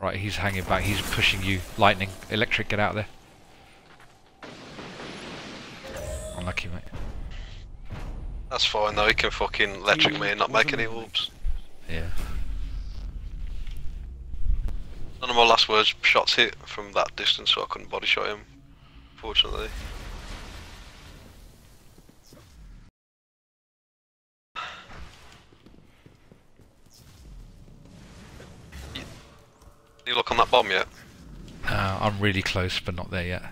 Right, he's hanging back. He's pushing you. Lightning, electric, get out of there. Unlucky, mate. That's fine though, he can fucking electric me and not make any whoops. Yeah. None of my last words shots hit from that distance so I couldn't body shot him. Fortunately. You look on that bomb yet? Uh, I'm really close, but not there yet.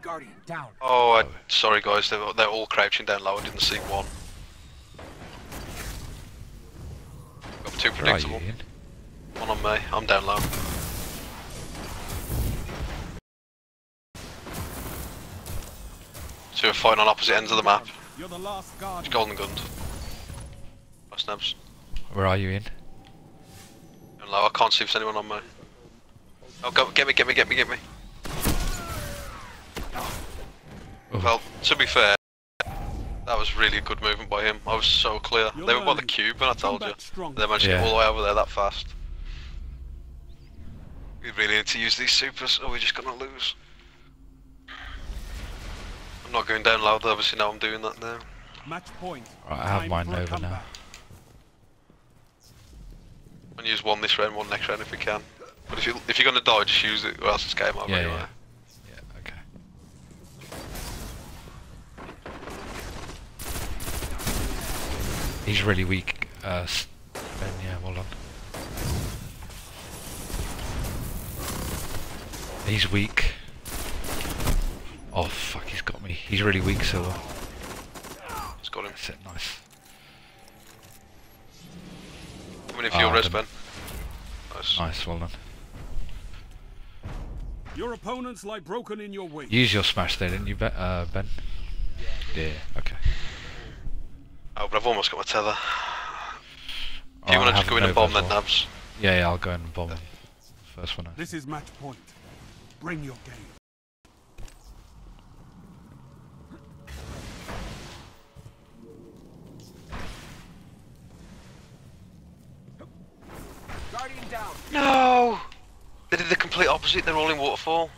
Guardian down. Oh, I, sorry guys, they're, they're all crouching down low. I didn't see one. Got too Where you, predictable. One on me. I'm down low. Two are fighting on opposite ends of the map. You're the last It's golden gunned. My snaps. Where are you, Ian? Down low. I can't see if there's anyone on me. Oh, go, get me, get me, get me, get me. Oh. Well, to be fair, that was really a good movement by him. I was so clear. You're they were by the cube, and I told you. They managed to Yeah. get all the way over there that fast. We really need to use these supers, or we're just gonna lose. I'm not going down low, they obviously now I'm doing that now. Match point. Right, I have mine over now. And use one this round, one next round if we can. But if you if you're gonna die, just use it, or else it's game over Yeah, anyway. yeah. Yeah, okay. He's really weak, uh, Ben, yeah, well done. He's weak. Oh fuck, he's got me. He's really weak, so... He's got him. That's it, nice. Come in if Ah, res, Ben. Nice. Nice, well done. Your opponents lie broken in your wake. Use your smash there, didn't you, Ben? Uh, ben? Yeah, okay. Oh, but I've almost got my tether. If Oh, you I wanna just go in and bomb as then. Nabs. Yeah, yeah, I'll go in and bomb first one. This is match point. Bring your game. No! They did the complete opposite, they're all in waterfall.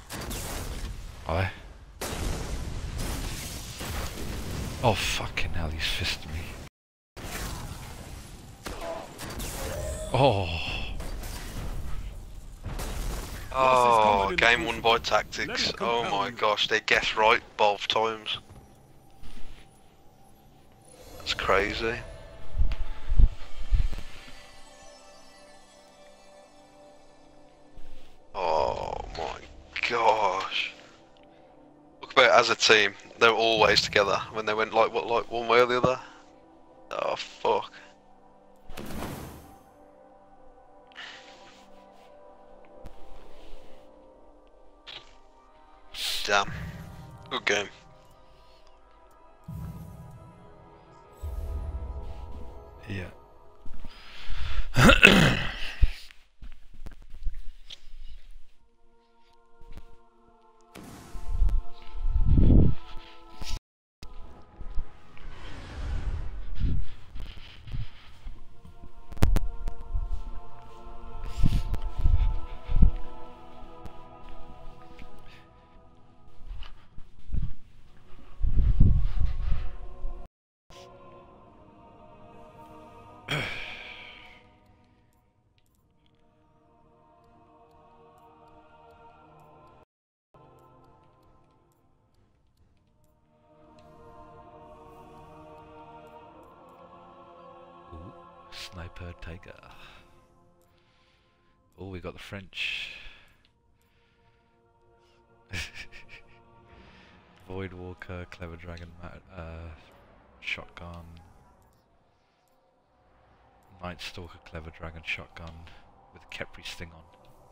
Are they? Oh fucking hell, he's fisted me. Oh, Oh, game won by tactics. Oh my gosh, they guessed right both times. That's crazy. Oh my gosh. Look about it as a team, they're always together when they went like what like one way or the other. Oh fuck. Damn. Good game. yeah. sniper tiger. Oh, we got the French. Void Walker, Clever Dragon, uh, Shotgun. Night Stalker, Clever Dragon, Shotgun with Khepri Sting on.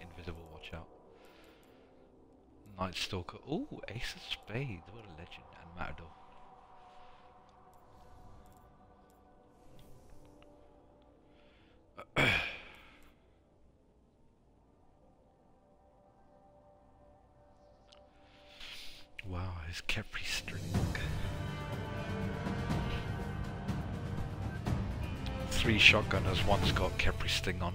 Invisible, watch out. Night Stalker. Ooh, Ace of Spades, what a legend. And Matador. Khepri string. Three shotgunners, one's got Khepri Sting on.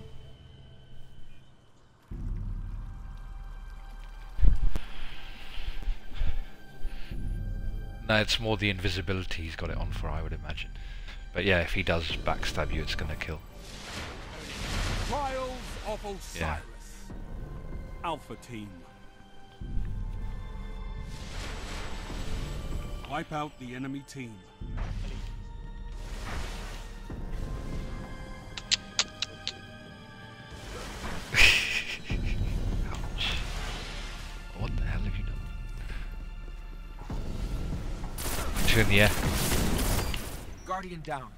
No, it's more the invisibility he's got it on for, I would imagine. But yeah, if he does backstab you, it's gonna kill. Trials of Osiris. Yeah. Alpha Team. Wipe out the enemy team. what the hell have you done? The air. Guardian down.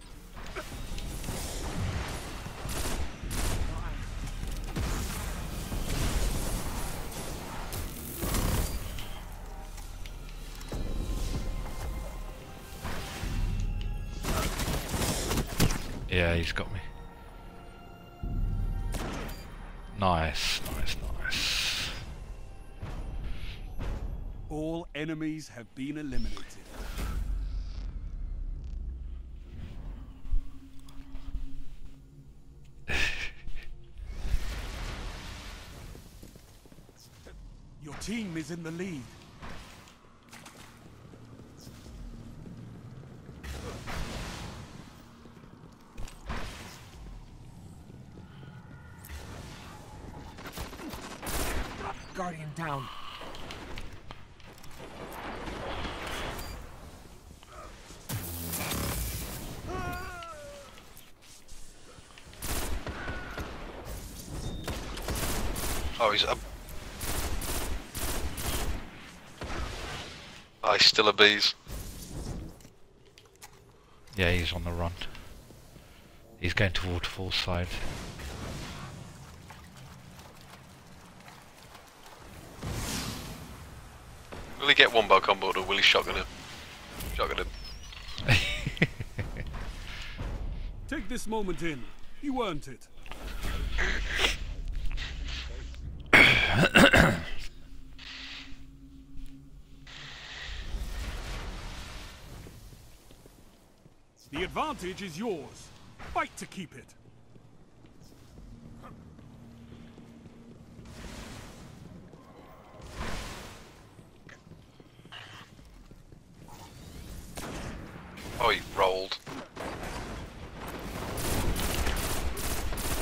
He's got me. Nice, nice, nice. All enemies have been eliminated. Your team is in the lead. Guardian down. Oh, he's up. Oh, he's still a bees. Yeah, he's on the run. He's going to waterfall side. Will he get one by combo or will he shotgun him? Shotgun him. Take this moment in. You earned it. the advantage is yours. Fight to keep it. Oh, he rolled.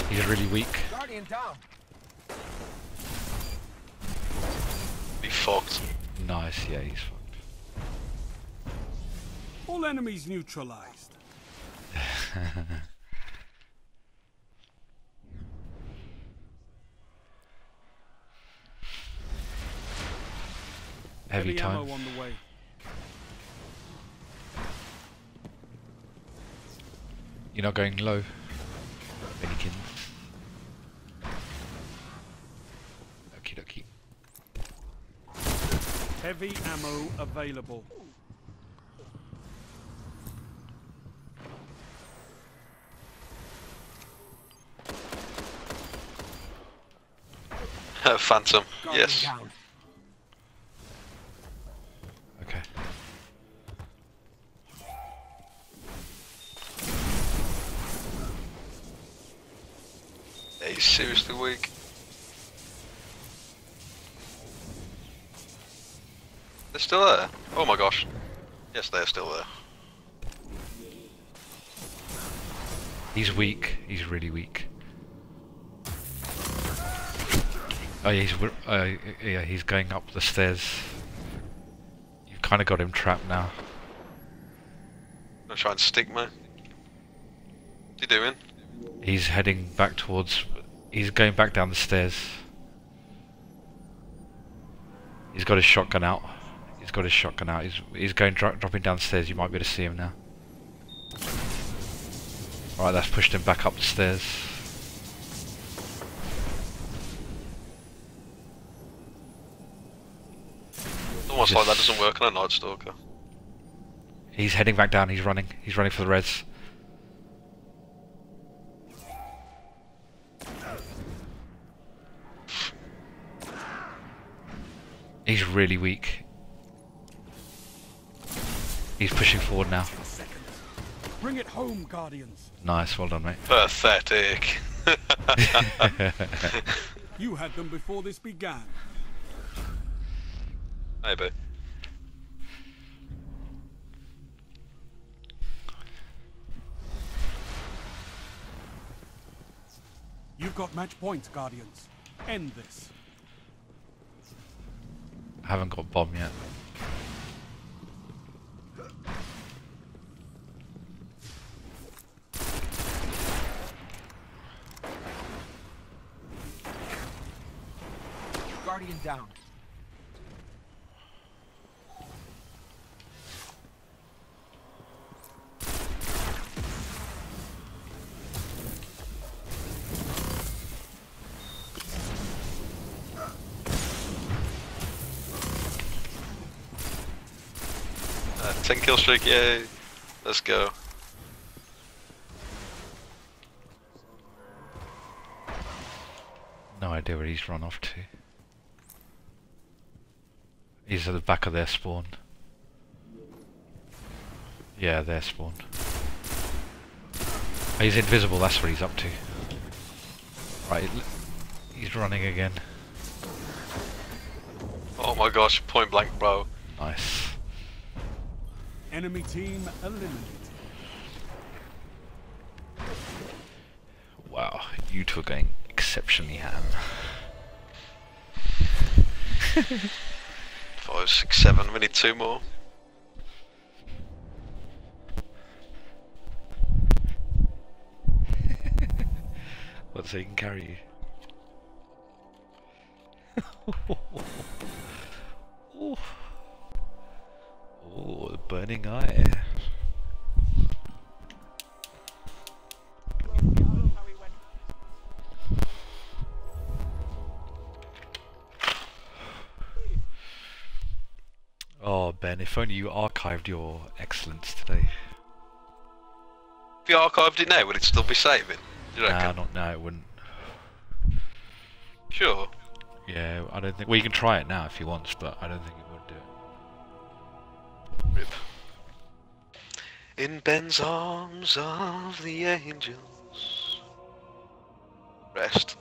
He's really weak. Guardian down. He fucked. Nice, yeah, he's fucked. All enemies neutralized. Heavy time. ammo on the way. You're not going low. Benikins. Okie dokie. Heavy ammo available. Phantom. Yes. down. Okay. Yeah, he's seriously weak. They're still there. Oh my gosh. Yes, they're still there. He's weak. He's really weak. Oh yeah, he's uh, yeah, he's going up the stairs. You've kind of got him trapped now. Gonna try and stick me. What's he doing? He's heading back towards. He's going back down the stairs. He's got his shotgun out. He's got his shotgun out. He's he's going dro dropping downstairs. You might be able to see him now. Alright, that's pushed him back up the stairs. Almost like that doesn't work on a Night Stalker. He's heading back down. He's running. He's running for the reds. He's really weak. He's pushing forward now. Bring it home, Guardians. Nice, well done, mate. Pathetic. You had them before this began. Maybe. You've got match points, Guardians. End this. I haven't got bomb yet. Guardian down. Kill streak, yay. Let's go. No idea where he's run off to. He's at the back of their spawn. Yeah, their spawn. Oh, He's invisible, that's what he's up to. Right, he's running again. Oh my gosh, point blank, bro. Nice. Enemy team eliminated. Wow, you two are going exceptionally ham. Five, six, seven. We need two more. What so he can carry you? oh. Oh, the burning eye. Oh Ben, if only you archived your excellence today. If you archived it now, would it still be saving? You Nah, not now. It wouldn't. Sure. Yeah, I don't think. Well, you can try it now if you want, but I don't think Rip. In Ben's arms of the angels. Rest.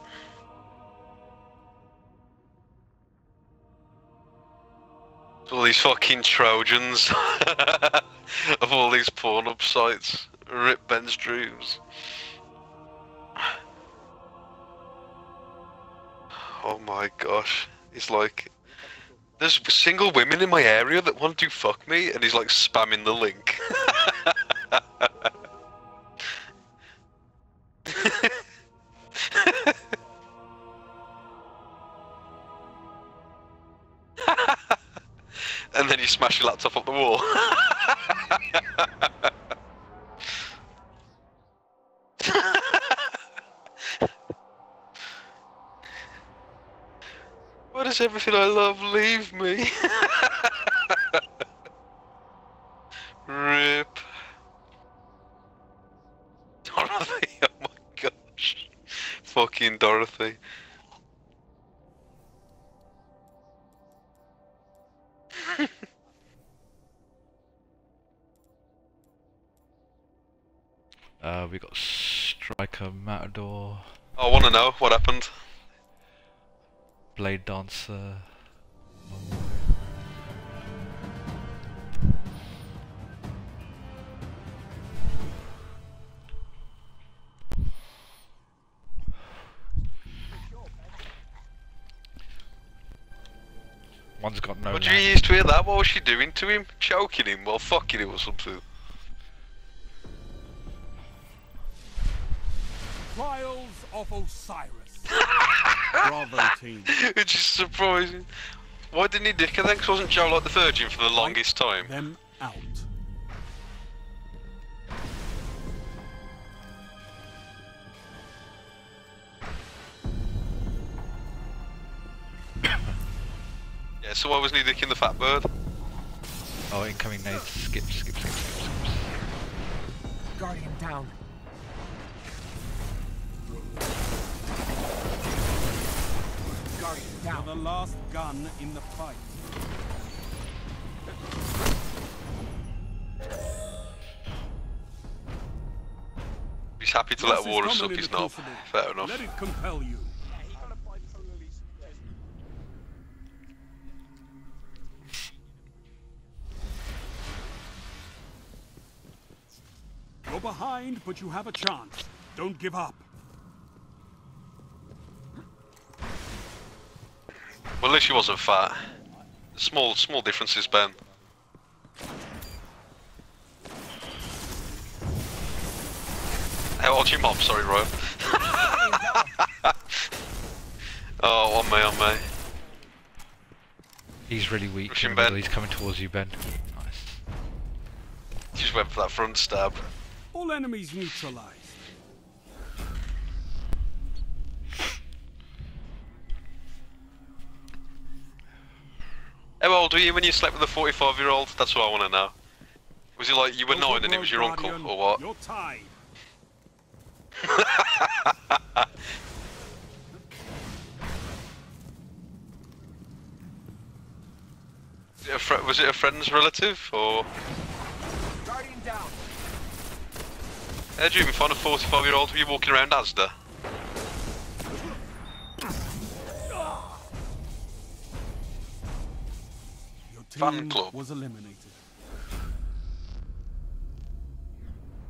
All these fucking Trojans of all these porn sites. Rip Ben's dreams. Oh my gosh. It's like there's single women in my area that want to fuck me, and he's like spamming the link. everything I love leave me? Rip. Dorothy, oh my gosh. Fucking Dorothy. Uh, we got Striker, Matador, I want to know what happened. Blade Dancer. One's got no. What do you land. used to hear that? What was she doing to him? Choking him while fucking him or something? Trials of Osiris. Bravo team. Which is surprising. Why didn't he dick her then? 'Cause wasn't Joe like the Virgin for the longest time? Them out. Yeah, so why wasn't he dicking the fat bird? Oh, incoming nades. Skip, skip, skip, skip, skip. Guardian down. Guardian You're down. the last gun in the fight. He's happy to let This a is water suck in his the knob. Fair enough. Let it compel you. You're behind, but you have a chance. Don't give up. Well, at least she wasn't fat. Small, small differences, Ben. How old's your mom? Sorry, Royal. oh, on me, on me. He's really weak. Push in the middle, Ben. He's coming towards you, Ben. Nice. Just went for that front stab. All enemies neutralized. How old were you when you slept with a 45 year old? That's what I want to know. Was he like you were nine and it was your uncle, or what? You're tied. Was it a fri- was it a friend's relative, or Guardian down. how do you even find a 45 year old? Were you walking around Asda? Fan club. was eliminated.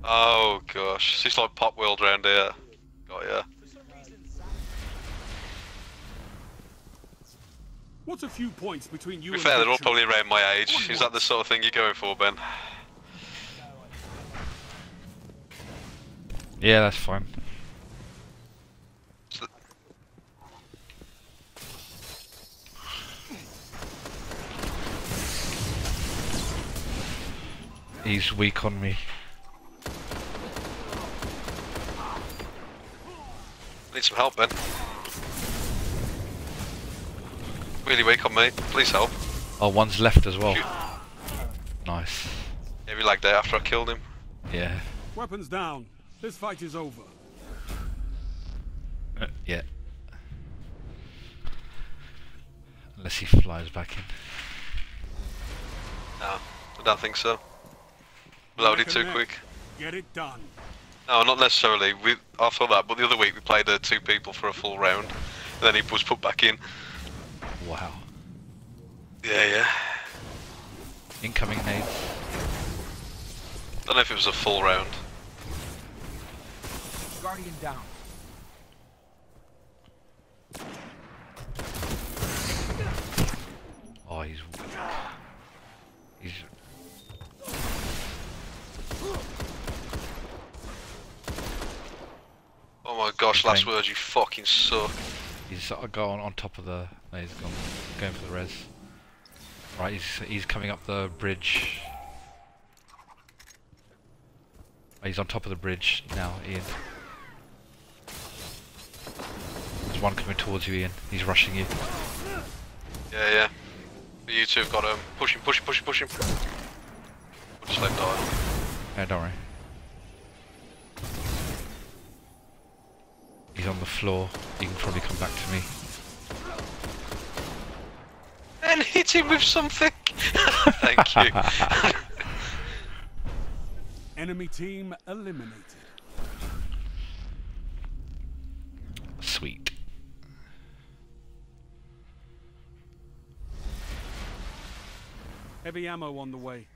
Oh gosh, it's just like Pop World round here. Got ya. What's a few points between you To be and fair, they're all probably around my age. Is that the sort of thing you're going for, Ben? Yeah, that's fine. So- He's weak on me. Need some help, Ben. Really weak on me. Please help. Oh, one's left as well. Shoot. Nice. Yeah, we lagged out after I killed him. Yeah. Weapons down. This fight is over. Uh, yeah. Unless he flies back in. No, I don't think so. Loaded too quick. Get it done. No, not necessarily. We, I thought that, but the other week we played uh, two people for a full round, and then he was put back in. Wow. Yeah, yeah. Incoming nades. Don't know if it was a full round. Guardian down. Oh, he's weak. He's Oh my gosh, last words, you fucking suck. he's uh, going on top of the. No, he's gone. Going for the res. Right, he's he's coming up the bridge. Oh, he's on top of the bridge now, Ian. There's one coming towards you, Ian. He's rushing you. Yeah, yeah. You two have got him. Push him, push him, push him, push him. We'll just let him die. No, don't worry. He's on the floor. He can probably come back to me. And hit him with something! Thank you. Enemy team eliminated. Sweet. Heavy ammo on the way.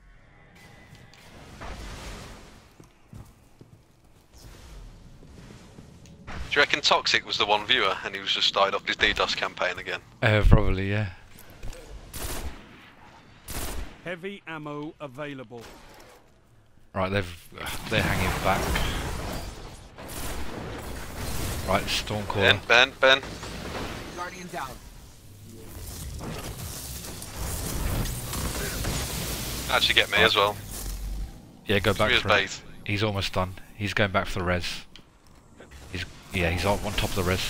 Do you reckon Toxic was the one viewer and he was just started off his DDoS campaign again? Uh, probably, yeah. Heavy ammo available. Right, they've they're hanging back. Right, Stormcaller. Ben, Ben, Ben. Guardian down. Actually get me as well. Yeah, go back Three as for bait. He's almost done. He's going back for the res. He's yeah, he's on, on top of the res.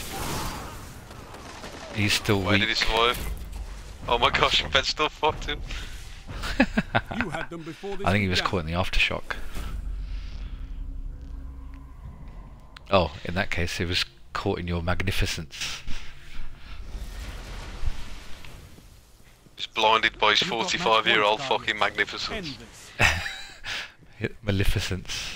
He's still Why weak. did he survive? Oh my gosh, Ben still fucked him. You had them before this I think he was caught in the aftershock. Oh, in that case, he was caught in your magnificence. He's blinded by his You've got match 45 year old fucking magnificence. End this. Hit Maleficence.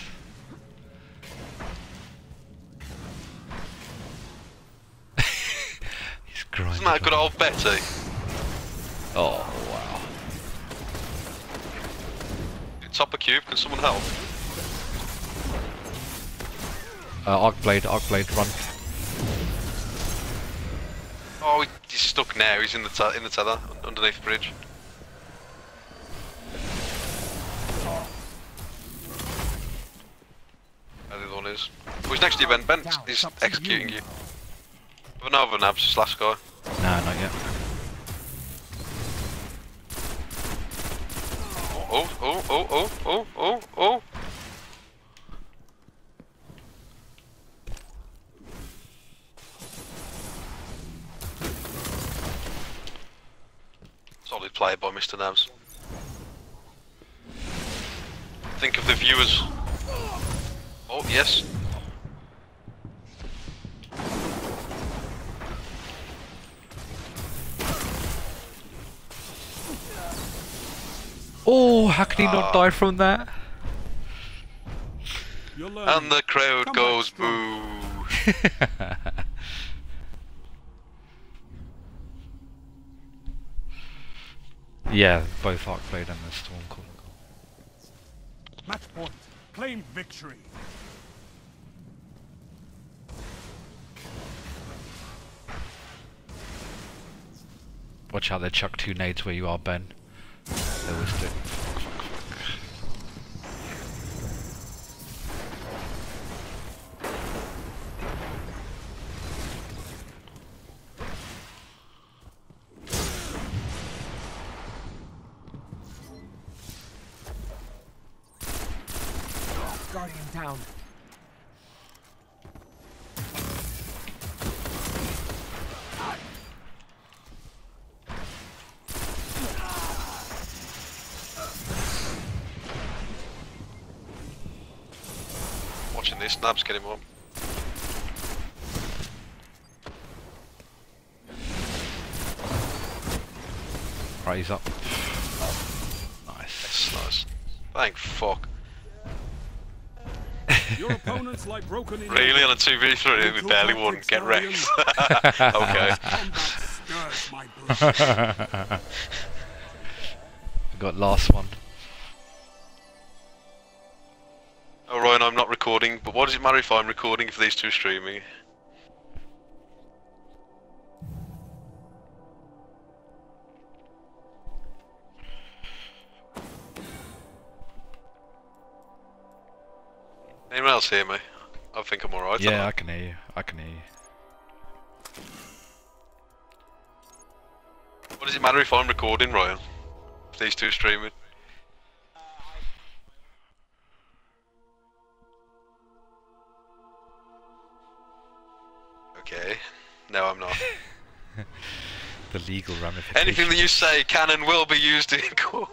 He's grinding. Isn't that good old Betty? Oh wow. Top a cube, can someone help? Uh, arc blade, arc blade, run. Oh, he's stuck now. He's in the in the tether underneath the bridge. There the other one is. Oh, he's next to you, Ben. Ben, Down, he's it's executing you. Another nabs, last guy. No, not yet. Oh, oh, oh, oh, oh, oh, oh, oh. Solid play by Mr. Nabs. Think of the viewers. Oh, yes. Oh, how can he not ah. die from that? And the crowd Come goes strong. boo. yeah, both Arcblade and the Stormcaller. Match point. Claim victory. Watch out, they chuck two nades where you are, Ben. They always do. Opponents lie broken in Really, on a 2v3, we barely won. Get wrecked. okay. Combat stirs my blood. We got last one. Oh, Ryan, I'm not recording, but what does it matter if I'm recording if these two are streaming? Anyone else hear me? I think I'm alright. yeah, I can hear you. I can hear you. What does it matter if I'm recording, Ryan? If these two streaming? Okay. No, I'm not. The legal ramifications. Anything that you say can and will be used in court.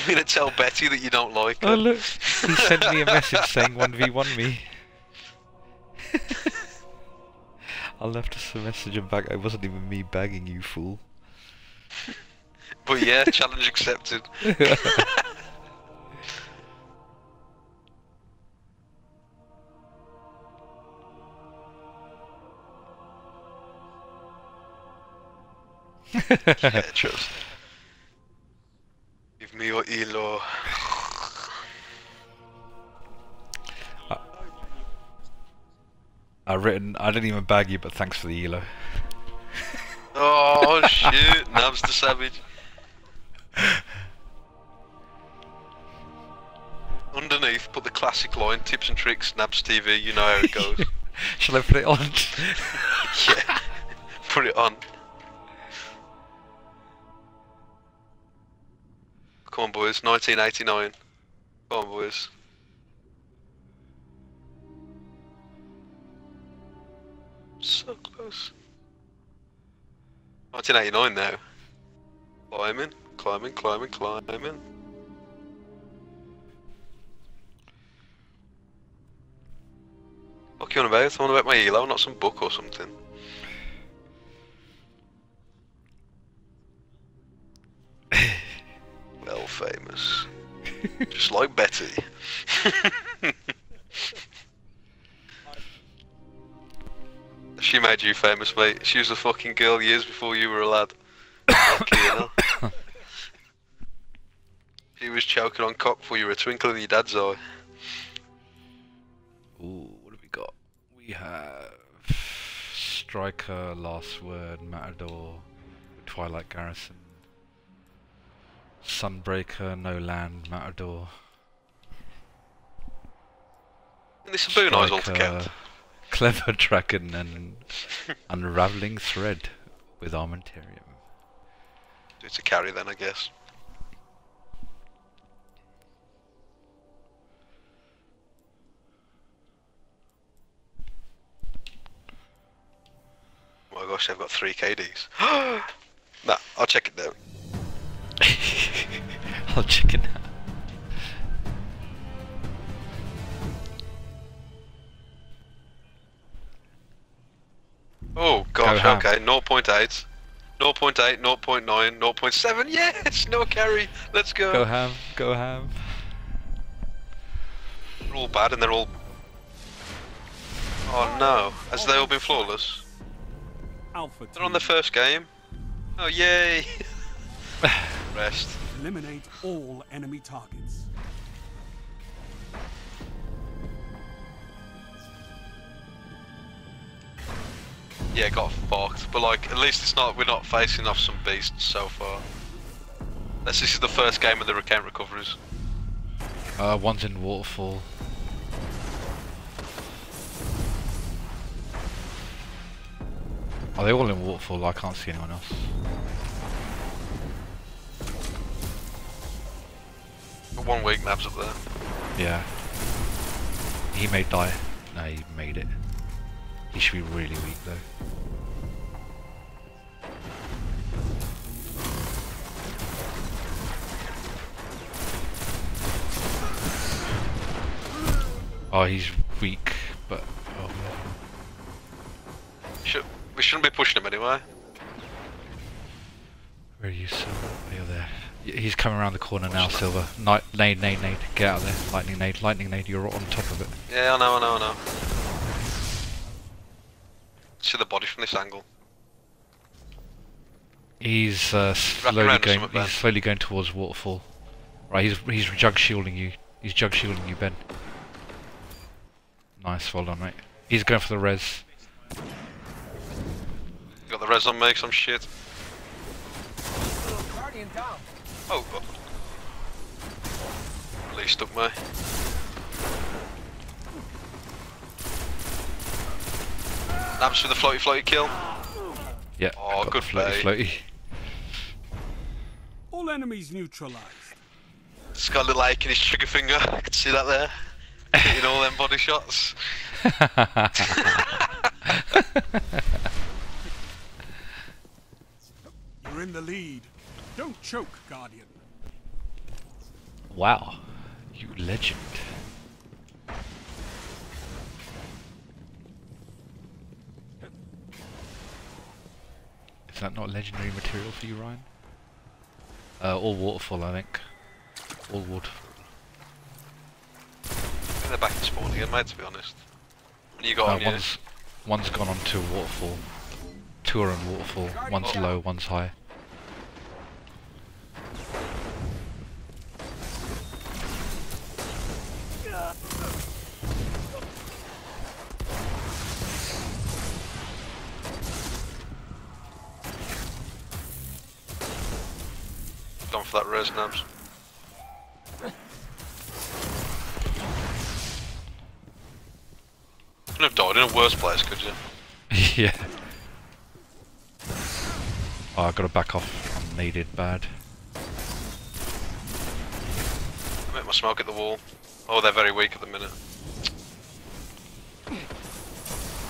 I'm gonna tell Betty that you don't like oh, her. Oh look, he sent me a message saying 1v1 me. I left have to message and back. It wasn't even me bagging you, fool. But yeah, challenge accepted. yeah, trust. Me your. I written. I didn't even bag you, but thanks for the elo. Oh shit, Nabs the savage. Underneath, put the classic line, tips and tricks, Nabs TV, you know how it goes. Shall I put it on? yeah, put it on. Come on, boys, 1989. Come on, boys. So close. 1989 now. Climbing, climbing, climbing, climbing. What you on about? I'm on about my elo, not some book or something. well famous. Just like Betty. she made you famous, mate. She was a fucking girl years before you were a lad. Lucky, you know? She was choking on cock before you were a twinkle in your dad's eye. Ooh, what have we got? We have Striker, Last Word, Matador, Twilight Garrison, Sunbreaker, No Land, Matador. This is Boon Eyes all to Clever Dragon, and Unraveling Thread with Armentarium. It's a carry then, I guess. Oh my gosh, I've got three KDs. nah, I'll check it down. I'll chicken out. Oh gosh, ham. okay, 0.8. 0.8, 0.9, 0.7, yes! No carry! Let's go! Go ham, go ham. They're all bad and they're all... Oh no, has they all been flawless? Alpha They're on the first game. Oh yay! Rest. Eliminate all enemy targets. Yeah, got fucked. But like, at least it's not, we're not facing off some beasts so far. This this is the first game of the recount recoveries. Uh, one's in waterfall. Are they all in waterfall? I can't see anyone else. One weak map's up there. Yeah. He may die. No, he made it. He should be really weak though. Oh, he's weak, but oh, Should, we shouldn't be pushing him anyway. where are you? Oh, you're there. Y- He's coming around the corner now, Silver. Night, nade, nade, nade. Get out of there. Lightning nade, lightning nade. You're on top of it. Yeah, I know, I know, I know. See the body from this angle. He's uh, slowly going. something, Ben. He's slowly going towards waterfall. Right, he's he's jug shielding you. He's jug shielding you, Ben. Nice, well done, mate. He's going for the res. Got the res on me, some shit. Guardian down. Oh god. At least stuck me. Nabs with the floaty floaty kill. Yeah. Oh, good floaty, play. floaty. All enemies neutralized. It's got a little ache in his trigger finger. I can see that there. Hitting all them body shots. You're in the lead. Don't choke, Guardian. wow, you legend. Is that not legendary material for you, Ryan? Uh, all waterfall, I think. All waterfall. They're back in spawn again, mate, to be honest. And you got Uh, on you. one's, one's gone on to a waterfall. Two are on waterfall. One's low, one's high. For that res nabs. Couldn't have died in a worse place, could you? yeah. Oh, I gotta back off. I'm needed bad. I met my smoke at the wall. Oh, they're very weak at the minute.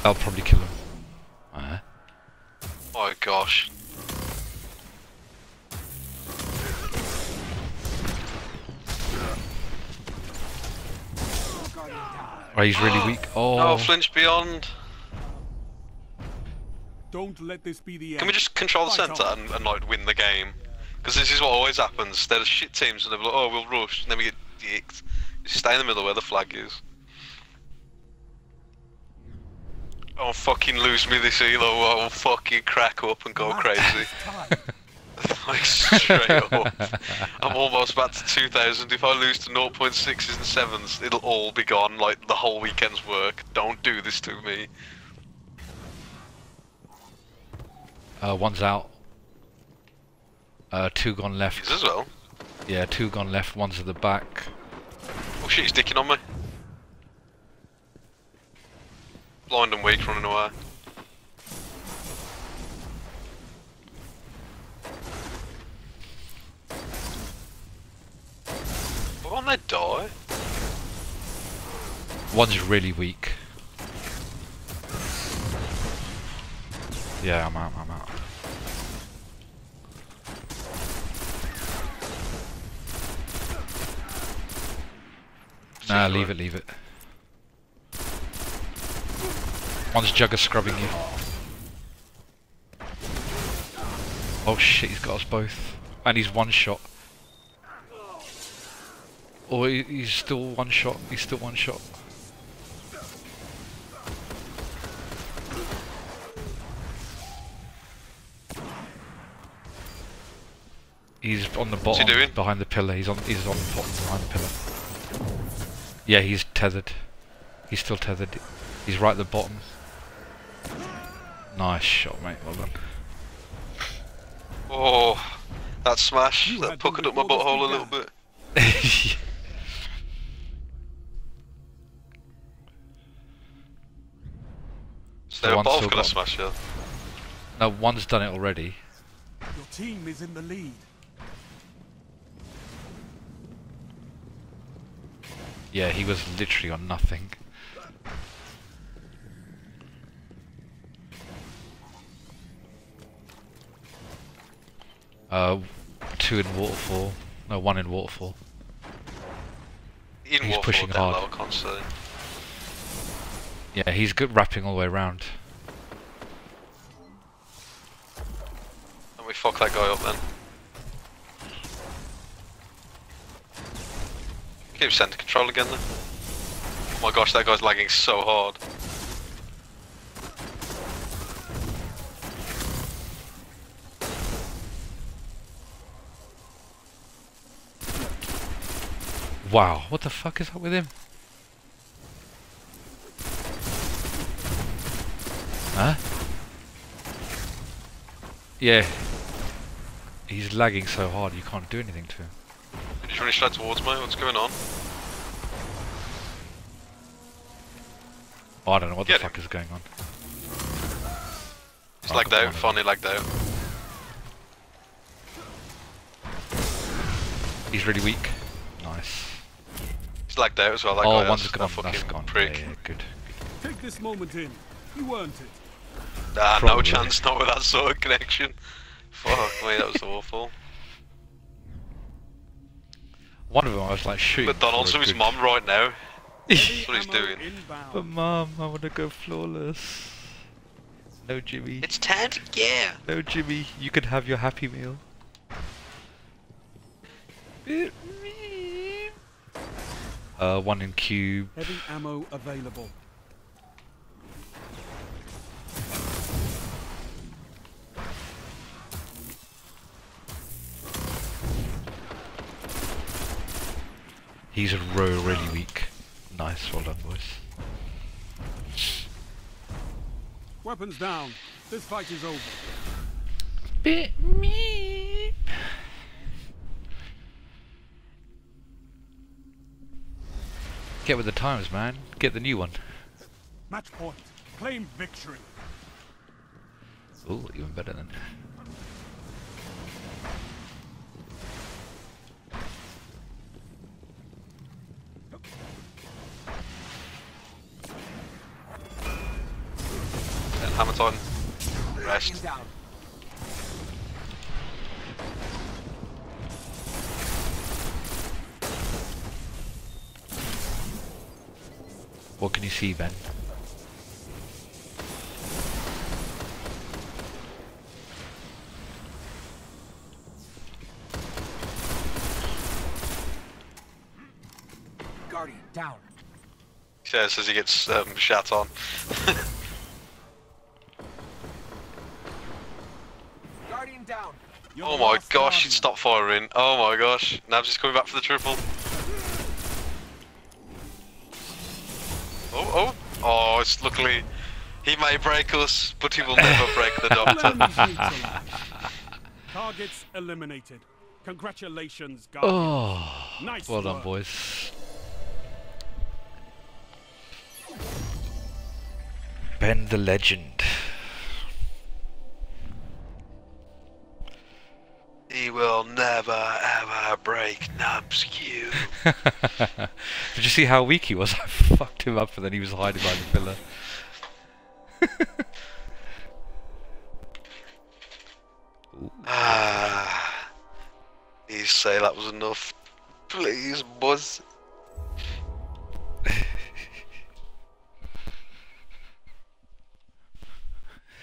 I'll probably kill him. Uh, Oh gosh. Oh, he's really weak. Oh, No, oh. flinch beyond. Don't let this be the end. Can we just control the centre and, and like win the game? Because this is what always happens. There are shit teams and they're like, oh, we'll rush, and then we get dicked. Just stay in the middle where the flag is. Oh, fucking lose me this elo, I'll fucking crack up and go crazy. like, straight up. I'm almost back to 2000. If I lose to 0.6s and 7s, it'll all be gone, like the whole weekend's work. Don't do this to me. uh, one's out. Uh, two gone left. He's as well. Yeah, two gone left. One's at the back. Oh shit, he's dicking on me. Blind and weak running away. Won't they die? One's really weak. Yeah, I'm out, I'm out. Nah, leave it, leave it. One's Jugger scrubbing you. Oh shit, he's got us both. And he's one shot. Or he- he's still one shot, he's still one shot. He's on the bottom, doing? behind the pillar. He's on. He's on the bottom, behind the pillar. Yeah, he's tethered. He's still tethered. He's right at the bottom. Nice shot, mate. Well done. Oh, that smash, that had puckered up my butthole a little began. bit. So The they're one's both gonna got- smash yeah. no, one's done it already. Your team is in the lead. Yeah, he was literally on nothing. Uh, two in waterfall. No, one in waterfall. In He's Waterfall, pushing hard. low, I can't say. Yeah, he's good wrapping all the way around. Let me fuck that guy up then. Keep center control again then. Oh my gosh, that guy's lagging so hard. Wow, what the fuck is up with him? Huh? Yeah. He's lagging so hard you can't do anything to him. Did you run straight towards me? What's going on? Oh, I don't know what the Get fuck him. is going on. He's Oh, lagged got out, finally lagged out. He's really weak. Nice. He's lagged out as well, that oh, guy one's has, gone. that That's fucking gone. Yeah, yeah, good. Take this moment in. You earned it. Nah, no chance, not with that sort of connection. Fuck me, that was awful. One of them I was like shooting. McDonald's for to a his good- mom right now. Heavy what he's doing. Inbound. But mom, I want to go flawless. No, Jimmy. It's time to yeah. No, Jimmy. You can have your happy meal. Uh, one in cube. Heavy ammo available. He's a row really weak. Nice, well done, boys. Weapons down. This fight is over. Bit me. Get with the times, man. Get the new one. Match point. Claim victory. Ooh, even better than. And hammer time. Guardian Rest. What can you see, Ben? Guardian down. Yeah, says he gets um, shat on. oh my gosh, guardian. it stopped firing. Oh my gosh. Nabs is coming back for the triple. Oh, oh. Oh, it's luckily. He may break us, but he will never break the doctor. Targets eliminated. Congratulations, Guardian. Oh, Nice well done, boys. Ben the Legend. He will never ever break Nubs. Nubskew. Did you see how weak he was? I fucked him up and then he was hiding by the pillar. ah, please say that was enough. Please, Buzz.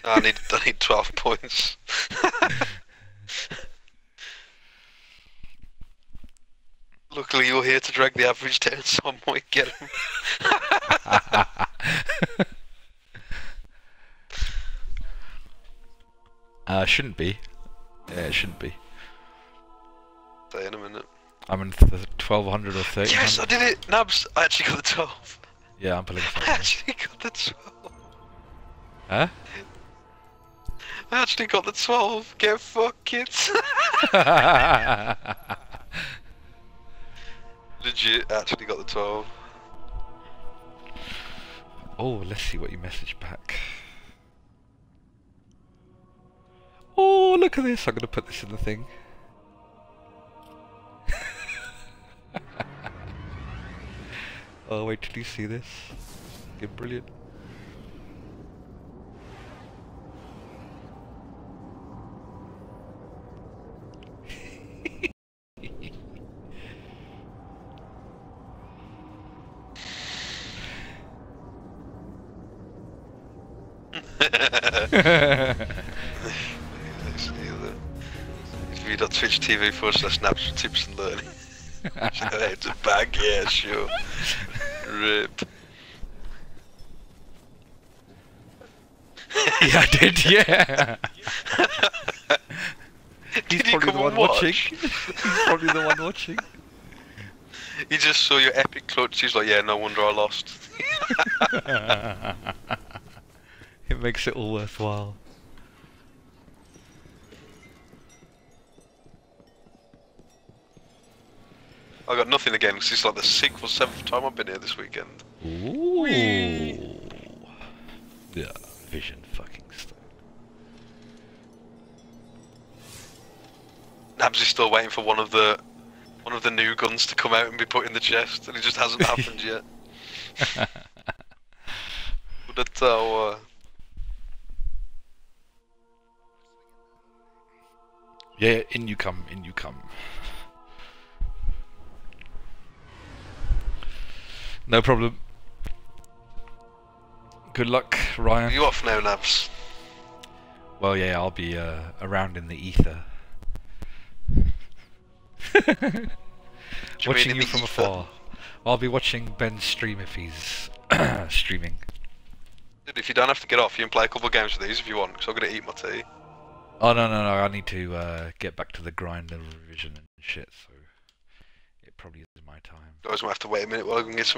I need, I need 12 points. Luckily, you're here to drag the average down, so I might get him. uh, shouldn't be. Yeah, it shouldn't be. Say in a minute. I'm in th 1200 or 1300. Yes, I did it! Nabs, I actually got the 12. Yeah, I'm pulling I actually got the 12. huh? I actually got the 12. Get fucked, kids. Legit, actually got the 12. oh, let's see what you messaged back. Oh, look at this. I'm going to put this in the thing. oh, wait till you see this. Get brilliant. Twitch TV forward slash snaps for tips and learning. it's a bag, yeah, sure. Rip. yeah, I did, yeah. He's Did probably the one watch? watching. He's probably the one watching. He just saw your epic clutch, he's like, yeah, no wonder I lost. It makes it all worthwhile. I got nothing again, because it's like the sixth or seventh time I've been here this weekend. Ooh. Yeah, vision fucking stuff. Nabs is still waiting for one of the one of the new guns to come out and be put in the chest, and it just hasn't happened yet. But that's how, uh, Yeah, in you come, in you come. No problem. Good luck, are Ryan. you off now, Nabs? Well, yeah, I'll be uh, around in the ether. Watching you from ether? afar. I'll be watching Ben stream if he's streaming. If you don't have to get off, you can play a couple of games with these if you want, because I'm gonna eat my tea. Oh no no no! I need to uh, get back to the grind and revision and shit. So it probably is my time. Guys, might have to wait a minute while I can get some